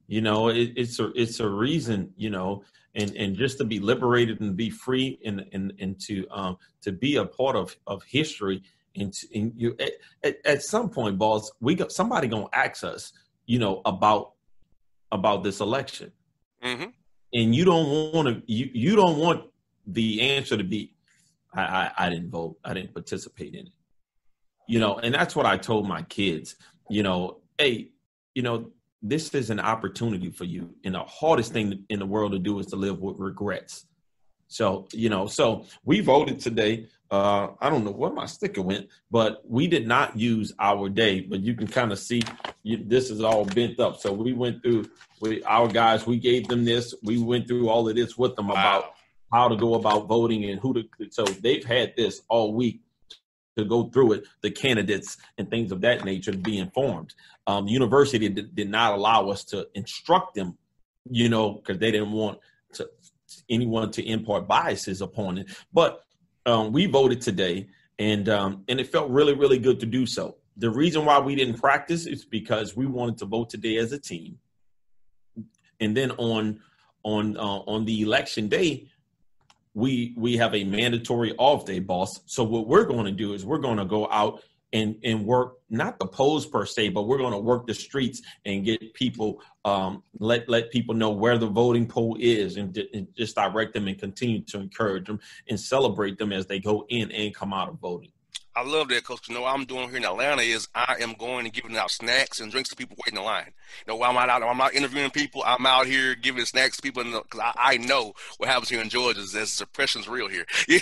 You know, it, it's a it's a reason. You know, and and just to be liberated and be free and and and to um to be a part of of history. And, and you at, at, at some point, boss, we got somebody gonna ask us you know, about about this election. Mm-hmm. And you don't want to you you don't want the answer to be I, I, I didn't vote. I didn't participate in it. You know, and that's what I told my kids, you know, hey, you know, this is an opportunity for you. And the hardest thing in the world to do is to live with regrets. So, you know, so we voted today. Uh, I don't know where my sticker went, but we did not use our day. But you can kind of see you, this is all bent up. So we went through we, our guys. We gave them this. We went through all of this with them wow. about how to go about voting and who to. So they've had this all week to go through it. The candidates and things of that nature to be informed. Um, university did, did not allow us to instruct them, you know, because they didn't want to anyone to impart biases upon it. But um, we voted today, and um, and it felt really really good to do so. The reason why we didn't practice is because we wanted to vote today as a team, and then on on uh, on the election day, we we have a mandatory off day, boss. So what we're going to do is we're going to go out and and work not the polls per se, but we're going to work the streets and get people um, let let people know where the voting poll is and, and, just direct them and continue to encourage them and celebrate them as they go in and come out of voting. I love that because you know what I'm doing here in Atlanta is I am going and giving out snacks and drinks to people waiting in line. You know, I'm out, I'm out interviewing people. I'm out here giving snacks to people because I, I, know what happens here in Georgia is that suppression's real here. you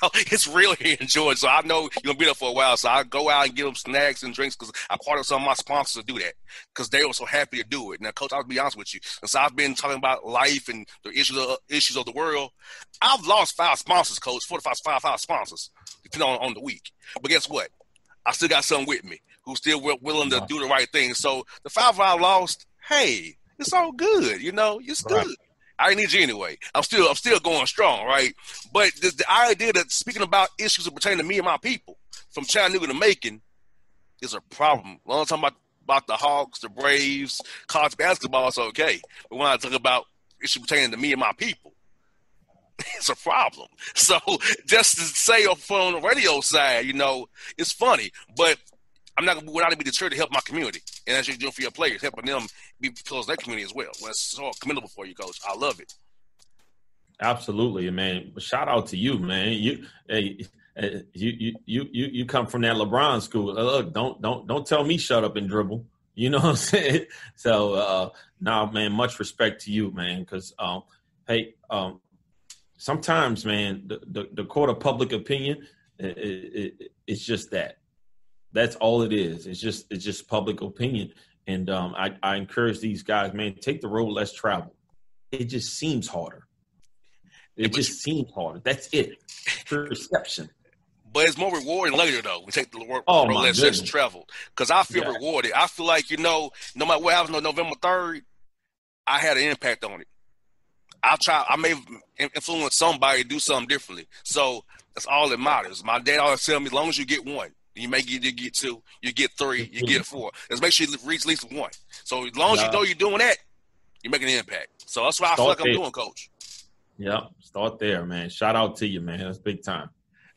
know, it's real here in Georgia, so I know you're gonna be there for a while. So I go out and give them snacks and drinks because I part of some of my sponsors to do that because they were so happy to do it. Now, coach, I'll be honest with you. Since I've been talking about life and the issues of, issues of the world, I've lost five sponsors, coach. Four to five, five, five sponsors, depending on, on the week. But guess what? I still got some with me who's still willing to do the right thing. So the five I lost, hey, it's all good. You know, it's right. good. I need you anyway. I'm still I'm still going strong, right? But the, the idea that speaking about issues that pertain to me and my people from Chattanooga to Macon is a problem. I'm talking about about the Hawks, the Braves, college basketball, it's okay. But when I talk about issues pertaining to me and my people, it's a problem. So just to say on the radio side, you know, it's funny, but I'm not going to be deterred to help my community, and as you're doing for your players, helping them be close to their community as well. well that's so commendable for you, coach. I love it. Absolutely, man. Shout out to you, man. You, hey, you, you, you, you, you come from that LeBron school. Look, don't, don't, don't tell me shut up and dribble. You know what I'm saying? So, uh, now, nah, man, much respect to you, man. Because, um, hey, um, sometimes, man, the, the, the court of public opinion, it, it, it's just that. That's all it is. It's just it's just public opinion. And um, I, I encourage these guys, man, take the road less traveled. It just seems harder. It just seems harder. That's it. Perception. But it's more rewarding later, though. We take the work oh, road less, less traveled. Because I feel yeah. rewarded. I feel like, you know, no matter what happens on November 3rd, I had an impact on it. I'll try. I may influence somebody to do something differently. So that's all that matters. My dad always tell me, as long as you get one, you may get you get two, you get three, you get four. Let's make sure you reach at least one. So as long as you know you're doing that, you're making an impact. So that's what I feel like I'm doing, Coach. Yep, start there, man. Shout out to you, man. That's big time.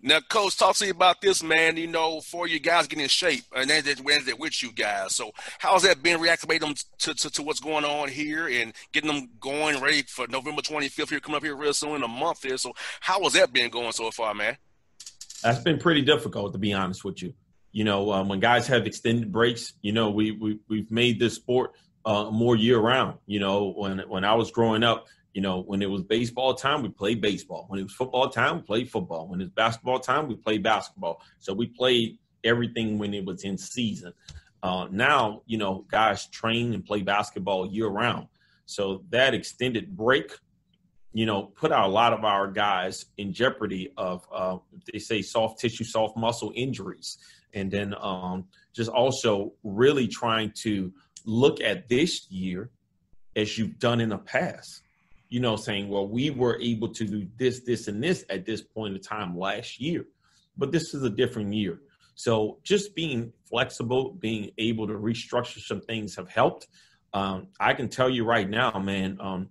Now, coach, talk to me about this, man. You know, for you guys getting in shape, and then they're with you guys. So, how's that been reactivating them to, to, to, what's going on here and getting them going ready for November 25th here, coming up here real soon in a month here. So, how has that been going so far, man? That's been pretty difficult, to be honest with you. You know, um, when guys have extended breaks, you know, we, we we've made this sport uh, more year round. You know, when when I was growing up, you know, when it was baseball time, we played baseball. When it was football time, we played football. When it's basketball time, we played basketball. So we played everything when it was in season. Uh, now, you know, guys train and play basketball year round. So that extended break, you know, put out a lot of our guys in jeopardy of, uh, they say, soft tissue, soft muscle injuries. And then um, just also really trying to look at this year as you've done in the past you know, saying, well, we were able to do this, this, and this at this point in time last year, but this is a different year. So just being flexible, being able to restructure some things have helped. Um, I can tell you right now, man. Um,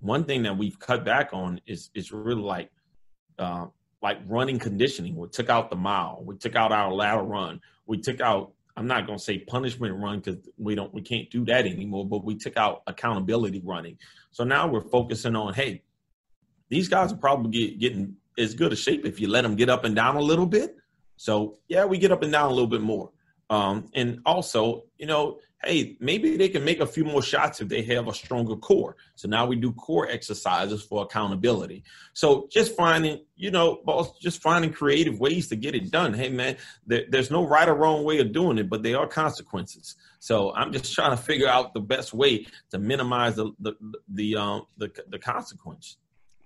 one thing that we've cut back on is is really like uh, like running conditioning. We took out the mile. We took out our lateral run. We took out I'm not going to say punishment run because we don't we can't do that anymore. But we took out accountability running. So now we're focusing on hey, these guys are probably get, getting as good a shape if you let them get up and down a little bit. So yeah, we get up and down a little bit more. Um, and also, you know, hey, maybe they can make a few more shots if they have a stronger core. So now we do core exercises for accountability. So just finding, you know, boss, just finding creative ways to get it done. Hey, man, there, there's no right or wrong way of doing it, but there are consequences. So I'm just trying to figure out the best way to minimize the the the um the, the consequence.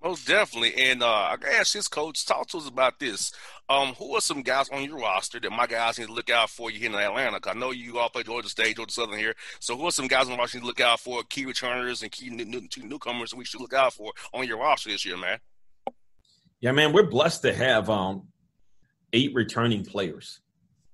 Most definitely. And uh, I got ask this coach, talk to us about this. Um, who are some guys on your roster that my guys need to look out for you here in Atlanta? I know you all play Georgia State, Georgia Southern here. So who are some guys on the roster to look out for, key returners and key new, new, newcomers we should look out for on your roster this year, man? Yeah, man, we're blessed to have um, eight returning players.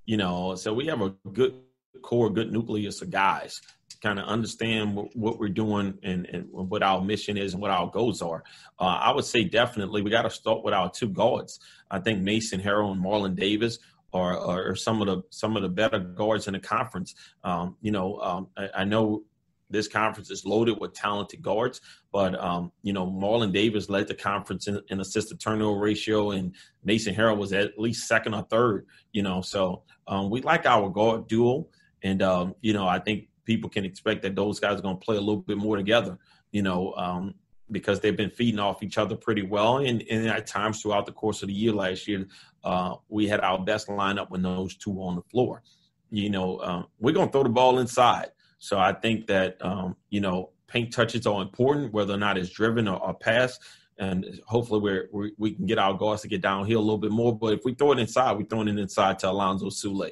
You know, so we have a good core, good nucleus of guys kind of understand what, what we're doing and, and, what our mission is and what our goals are. Uh, I would say definitely we got to start with our two guards. I think Mason Harrell and Marlin Davis are or some of the some of the better guards in the conference. Um, you know, um, I, I, know this conference is loaded with talented guards, but um, you know, Marlin Davis led the conference in, in assisted turnover ratio, and Mason Harrell was at least second or third. You know, so um, we like our guard duo, and um, you know, I think people can expect that those guys are going to play a little bit more together. You know, um, because they've been feeding off each other pretty well. And, and at times throughout the course of the year last year, uh, we had our best lineup when those two on the floor. You know, uh, we're going to throw the ball inside. So I think that, um, you know, paint touches are important, whether or not it's driven or, or passed. And hopefully we're, we we can get our guards to get downhill a little bit more. But if we throw it inside, we're throwing it inside to Alonzo Sule.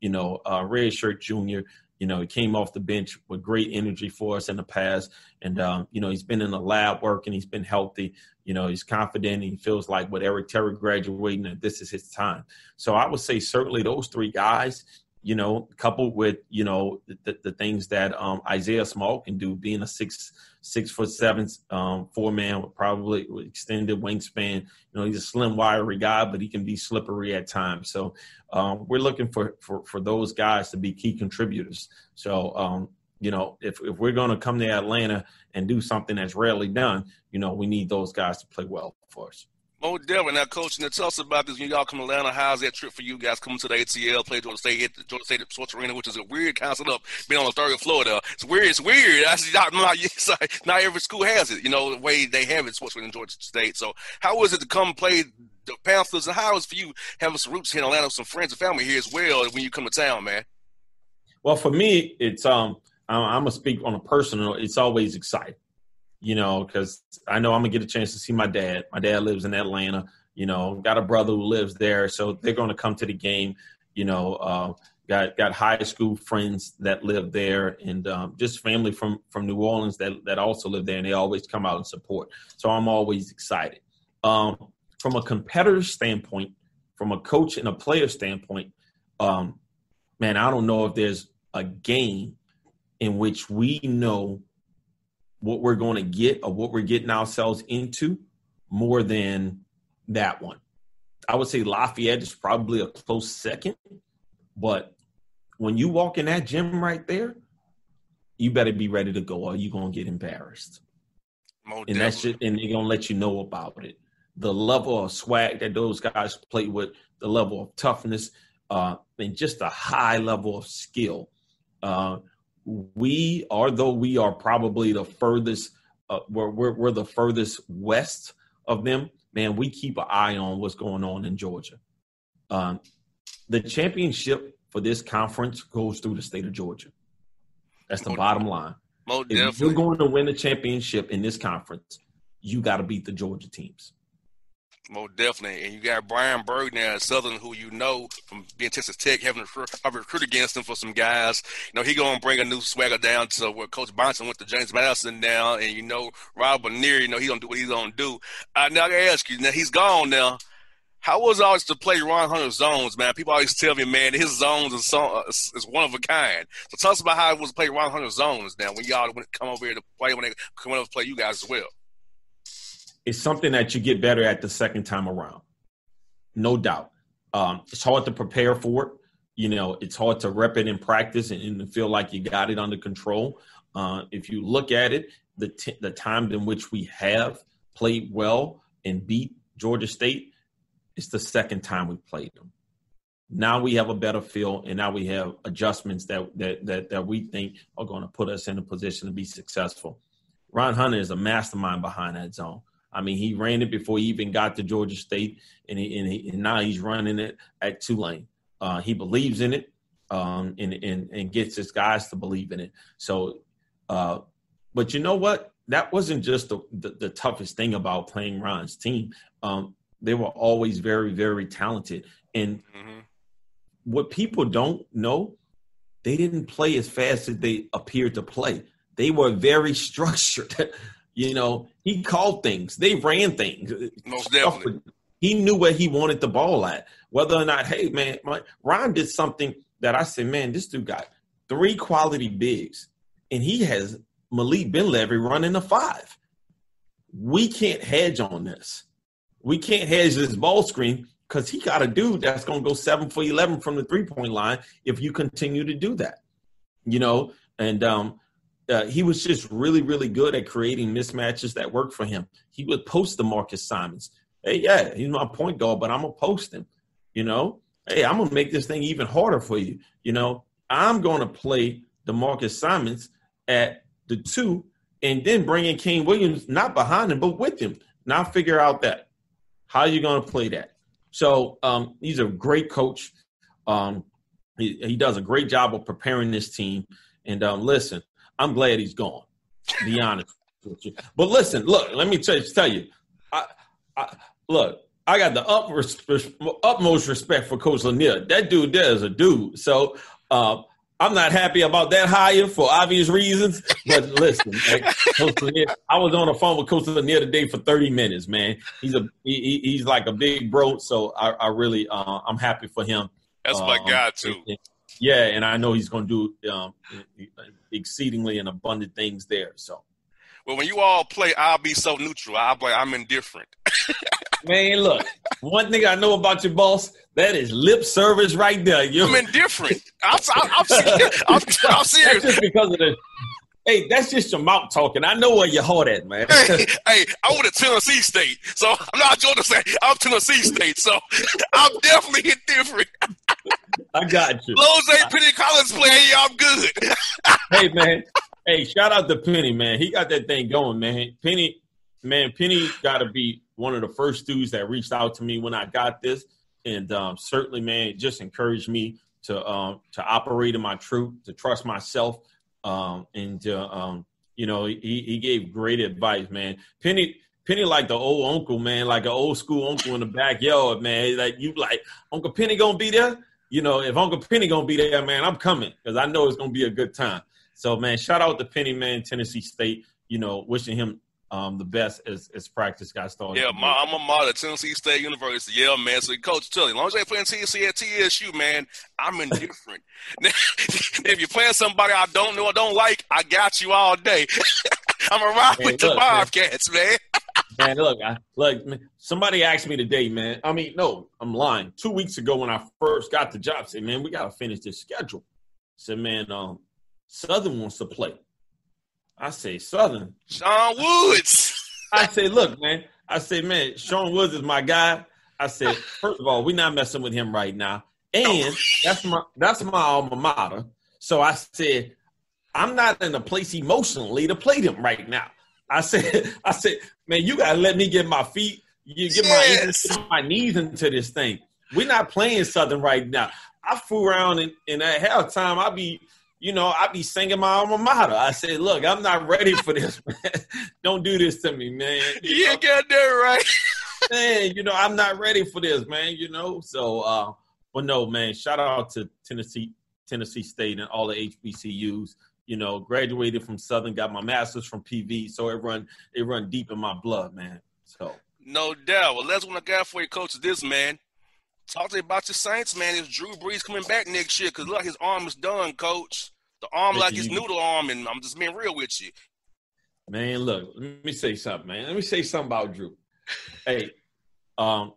You know, uh, Red Shirt Jr., you know, he came off the bench with great energy for us in the past. And, um, you know, he's been in the lab working. He's been healthy. You know, he's confident. He feels like with Eric Terry graduating that this is his time. So I would say certainly those three guys, you know, coupled with, you know, the, the things that um, Isaiah Small can do, being a six six foot seven um, four man with probably extended wingspan. You know, he's a slim, wiry guy, but he can be slippery at times. So um, we're looking for, for for those guys to be key contributors. So um, you know, if if we're going to come to Atlanta and do something that's rarely done, you know, we need those guys to play well for us. Mo Devin, now coach, now tell us about this. When y'all come to Atlanta, how's that trip for you guys coming to the ATL, play Georgia State, hit the Georgia State Sports Arena, which is a weird concept up being on the third floor there. It's weird. It's weird. I not, not, not every school has it. You know the way they have it, Sports Arena in Georgia State. So how was it to come play the Panthers, and how was for you having some roots here in Atlanta, some friends and family here as well when you come to town, man? Well, for me, it's um, I'm gonna speak on a personal. It's always exciting you know, because I know I'm gonna get a chance to see my dad. My dad lives in Atlanta you know, got a brother who lives there, so they're to come to the game. You know, uh, got got high school friends that live there, and um, just family from from New Orleans that that also live there, and they always come out and support. So I'm always excited. Um, from a competitor standpoint, from a coach and a player standpoint, um, man, I don't know if there's a game in which we know what we're going to get or what we're getting ourselves into more than that one. I would say Lafayette is probably a close second, but when you walk in that gym right there, you better be ready to go or you're gonna get embarrassed. More and that's just and they're gonna let you know about it. The level of swag that those guys play with, the level of toughness, uh, and just a high level of skill. Uh, we, although we are probably the furthest, uh, we're, we're, we're the furthest west of them man, we keep an eye on what's going on in Georgia. Um, the championship for this conference goes through the state of Georgia. That's the bottom line. if you're going to win the championship in this conference, you got to beat the Georgia teams. Most definitely. And you got Brian Burg now at Southern, who you know from being Texas Tech, having a recruit against him for some guys. You know, he going to bring a new swagger down to where Coach Bonson went to James Madison now. And, you know, Rob Lanier, you know, he's going to do what he's going to do. Uh, now, I got to ask you, now he's gone now. How was it always to play Ron Hunter's zones, man? People always tell me, man, his zones is, so, uh, is one of a kind. So tell us about how it was to play Ron Hunter's zones now when y'all come over here to play, when they come over to play you guys as well it's something that you get better at the second time around, no doubt. Um, it's hard to prepare for it. You know, it's hard to rep it in practice and, and feel like you got it under control. Uh, if you look at it, the t- the times in which we have played well and beat Georgia State, it's the second time we played them. Now we have a better feel, and now we have adjustments that that that, that we think are going to put us in a position to be successful. Ron Hunter is a mastermind behind that zone. I mean, he ran it before he even got to Georgia State, and, he, and, he, and now he's running it at Tulane. Uh, he believes in it, um, and, and and gets his guys to believe in it. So, uh, but you know what? That wasn't just the, the, the toughest thing about playing Ron's team. Um, they were always very, very talented, and mm-hmm. what people don't know, they didn't play as fast as they appeared to play. They were very structured. You know, he called things. They ran things. Most definitely. He knew where he wanted the ball at. Whether or not, hey man, my, Ron did something that I said, man, this dude got three quality bigs, and he has Malik Benlevi running a five. We can't hedge on this. We can't hedge this ball screen because he got a dude that's going to go seven for 11 from the three point line if you continue to do that, you know? And um, uh, he was just really, really good at creating mismatches that worked for him. He would post D'Marcus Simonds. Hey, yeah, he's my point guard, but I'm to post him, you know? Hey, I'm to make this thing even harder for you. You know, I'm to play D'Marcus Simonds at the two and then bring in Kane Williams, not behind him, but with him. Now figure out that. How you to play that? So um, he's a great coach. Um, he, he, does a great job of preparing this team. And um, listen, I'm glad he's gone. To be honest with you. But listen, look, let me tell you, tell you I, I, look, I got the utmost respect for Coach Lanier. That dude there is a dude. So uh, I'm not happy about that hire for obvious reasons. But listen, Coach Lanier, I was on the phone with Coach Lanier today for 30 minutes. Man, he's a he, he's like a big bro. So I, I really uh, I'm happy for him. That's my um, guy too. Yeah, and I know he's going to do um, exceedingly and abundant things there. So. Well, when you all play, I'll be so neutral. I'll be, I'm indifferent. Man, look, one thing I know about your boss, that is lip service right there. You I'm indifferent. I'm, I'm, I'm, serious. I'm, I'm serious. That's just because of the. Hey, that's just your mouth talking. I know where your heart at, man. hey, hey, I went to Tennessee State, so I'm not Georgia State. I'm Tennessee State, so I'm definitely indifferent. I got you. Jose Penny Collins play, I'm good. hey, man. Hey, shout out to Penny, man. He got that thing going, man. Penny, man, Penny got to be one of the first dudes that reached out to me when I got this, and um, certainly, man, just encouraged me to um, to operate in my truth, to trust myself, um, and to, um, you know, he, he gave great advice, man. Penny. Penny like the old uncle, man, like an old school uncle in the backyard, man. Like you like Uncle Penny gonna be there. You know, if Uncle Penny gonna be there, man, I'm coming because I know it's gonna be a good time. So, man, shout out to Penny, man, Tennessee State. You know, wishing him um, the best as, as practice got started. Yeah, my, I'm a model at Tennessee State University. Yeah, man. So, Coach, tell you, as long as they playing TNC at TSU, man, I'm indifferent. if you're playing somebody I don't know or don't like, I got you all day. I'm a rock with the Bobcats, man. man, look, I, look. Man, somebody asked me today, man. I mean, no, I'm lying. Two weeks ago, when I first got the job, I said, man, we got to finish this schedule. I said, man, um, Southern wants to play. I say Southern. Sean Woods. I say, look, man. I say, man, Sean Woods is my guy. I said, first of all, we're not messing with him right now. And that's my that's my alma mater. So I said, I'm not in a place emotionally to play them right now. I said, I said, man, you gotta let me get my feet, you get yes. my, my knees into this thing. We're not playing Southern right now. I fool around and, and at halftime, I'll be you know, I be singing my alma mater. I say, look, I'm not ready for this, man. Don't do this to me, man. You, you got that right. man, you know, I'm not ready for this, man, you know. So uh but no, man, shout out to Tennessee, Tennessee State and all the HBCUs. You know, graduated from Southern, got my master's from PV, so it run it run deep in my blood, man. So no doubt. Well, that's what I got for you, coach. This man, talk to me about your Saints, man. Is Drew Brees coming back next year? Because look, his arm is done, coach. The arm like his noodle arm, and I'm just being real with you. Man, look, let me say something, man. Let me say something about Drew. hey, um,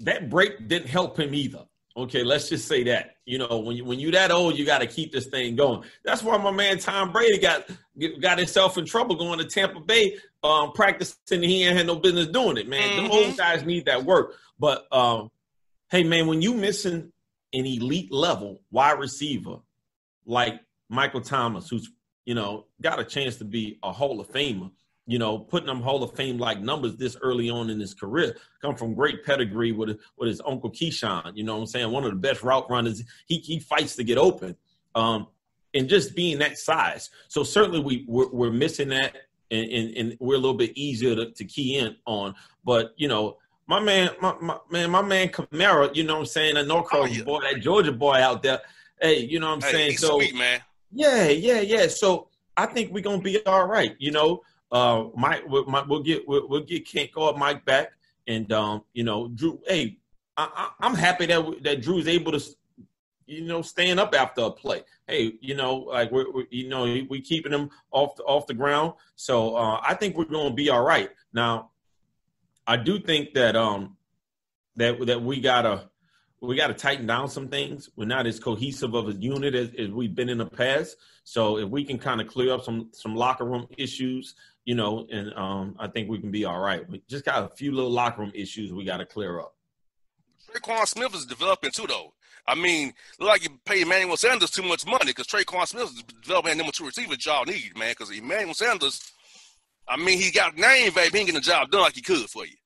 that break didn't help him either. Okay, let's just say that. You know, when you when you that old, you got to keep this thing going. That's why my man Tom Brady got got himself in trouble going to Tampa Bay, um, practicing. He ain't had no business doing it, man. Mm-hmm. The old guys need that work. But um, hey, man, when you missing an elite level wide receiver like Michael Thomas, who's you know got a chance to be a Hall of Famer. You know, putting them Hall of Fame like numbers this early on in his career, come from great pedigree with with his uncle Keyshawn. You know, what I'm saying one of the best route runners. He he fights to get open, um, and just being that size. So certainly we we're, we're missing that, and, and, and we're a little bit easier to, to key in on. But you know, my man, my, my man, my man Kamara, you know what I'm saying, a North Carolina oh, yeah. boy, that Georgia boy out there. Hey, you know what I'm hey, saying? so sweet, man. Yeah, yeah, yeah. So I think we're gonna be all right. You know, uh, Mike, we'll, we'll get we'll, we'll get Kent Mike back, and um, you know, Drew. Hey, I, am happy that that Drew's able to, you know, stand up after a play. Hey, you know, like we're, we're you know we keeping him off the, off the ground. So uh, I think we're gonna be all right. Now, I do think that um, that that we gotta we gotta tighten down some things. We're not as cohesive of a unit as, as we've been in the past. So if we can kind of clear up some some locker room issues, you know, and um, I think we can be all right. We just got a few little locker room issues we got to clear up. Tre'Quan Smith is developing too, though. I mean, look like you pay Emmanuel Sanders too much money because Tre'Quan Smith is developing number two receiver y'all need, man. Because Emmanuel Sanders, I mean, he got name value, he ain't getting the job done like he could for you.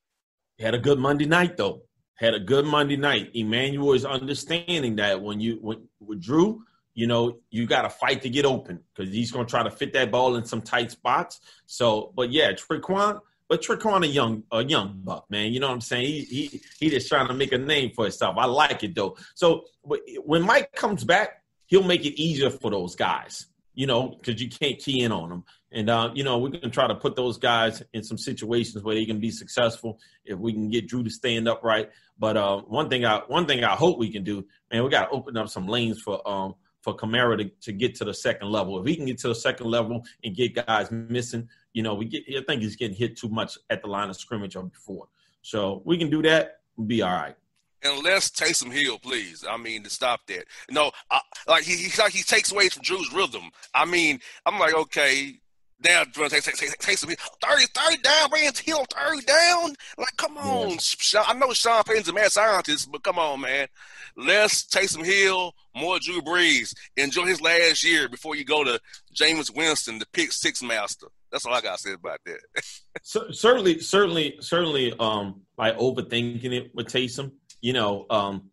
Had a good Monday night though. Had a good Monday night. Emmanuel is understanding that when you when with Drew, you know, you got to fight to get open because he's going to try to fit that ball in some tight spots. So, but yeah, Tre'Quan, but Tre'Quan a young a young buck, man. You know what I'm saying? He he he just trying to make a name for himself. I like it though. So when Mike comes back, he'll make it easier for those guys. You know, because you can't key in on them. And uh, you know, we're gonna try to put those guys in some situations where they can be successful if we can get Drew to stand upright. But uh, one thing I one thing I hope we can do, man, we got to open up some lanes for um for Kamara to, to get to the second level. If he can get to the second level and get guys missing, you know, we get I think he's getting hit too much at the line of scrimmage or before. So we can do that, we'll be all right. Unless Taysom Hill, please. I mean, to stop that. No, I, like he, he like he takes away from Drew's rhythm. I mean, I'm like, okay, now take, take, take, take some 30, 30 down, Rand Hill, 30 down. Like, come on. Yeah. I know Sean Payton's a mad scientist, but come on, man. Let's take some Hill, more Drew Brees. Enjoy his last year before you go to Jameis Winston, the pick six master. That's all I got to say about that. so, certainly, certainly, certainly, um, by overthinking it with Taysom, you know, um,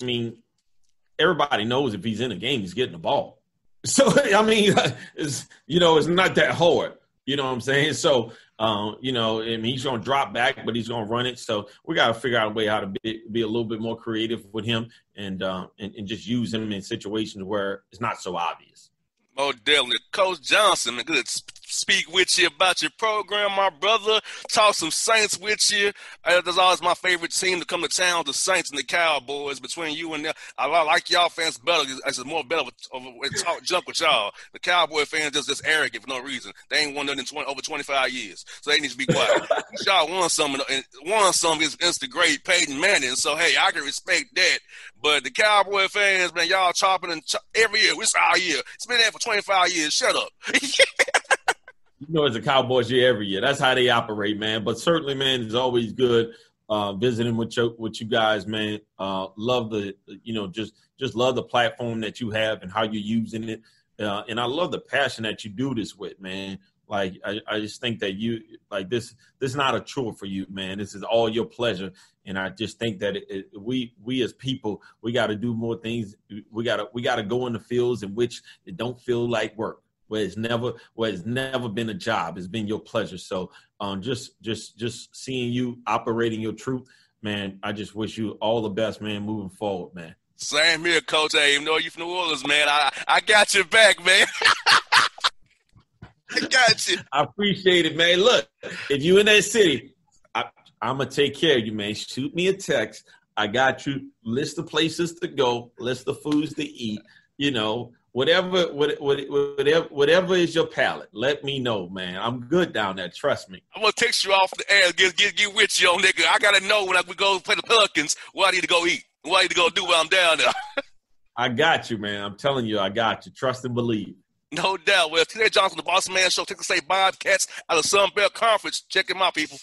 I mean, everybody knows if he's in a game, he's getting the ball. So I mean, it's you know, it's not that hard. You know what I'm saying? So, um, you know, I mean, he's to drop back, but he's to run it. So we got to figure out a way how to be, be a little bit more creative with him and, uh, and and just use him in situations where it's not so obvious. Mo definitely. Coach Johnson, good speak with you about your program, my brother. Talk some Saints with you. Uh, that's always my favorite team to come to town, the Saints and the Cowboys. Between you and them, I like y'all fans better. It's more better with, with talk junk with y'all. The Cowboy fans just just arrogant for no reason. They ain't won nothing in 20, over 25 years, so they need to be quiet. y'all won some, and won some against the great Peyton Manning. So hey, I can respect that. But the Cowboy fans, man, y'all chopping and every year. It's our year. It's been there for 25 years. Shut up. you know, it's a Cowboys year every year. That's how they operate, man. But certainly, man, it's always good uh, visiting with you, with you guys, man. Uh, love the, you know, just just love the platform that you have and how you're using it. Uh, and I love the passion that you do this with, man. Like I, I just think that you like this. This is not a chore for you, man. This is all your pleasure, and I just think that it, it, we we as people we got to do more things. We got to we got to go in the fields in which it don't feel like work where it's never where it's never been a job. It's been your pleasure. So um, just just just seeing you operating your truth, man. I just wish you all the best, man, moving forward, man. Same here, Coach. Hey, even though you from New Orleans, man, I I got your back, man. I got you. I appreciate it, man. Look, if you in that city, I, I'm gonna take care of you, man. Shoot me a text. I got you. List the places to go. List the foods to eat. You know, whatever, whatever, whatever is your palate, let me know, man. I'm good down there. Trust me. I'm gonna text you off the air, get get get with you on nigga. I gotta know when I we go play the Pelicans, What I need to go eat, what I need to go do while I'm down there. I got you, man. I'm telling you, I got you. Trust and believe. No doubt. Well, TJ Johnson, the Bossman Show, a say Bobcats out of Sun Belt Conference. Check him out, people.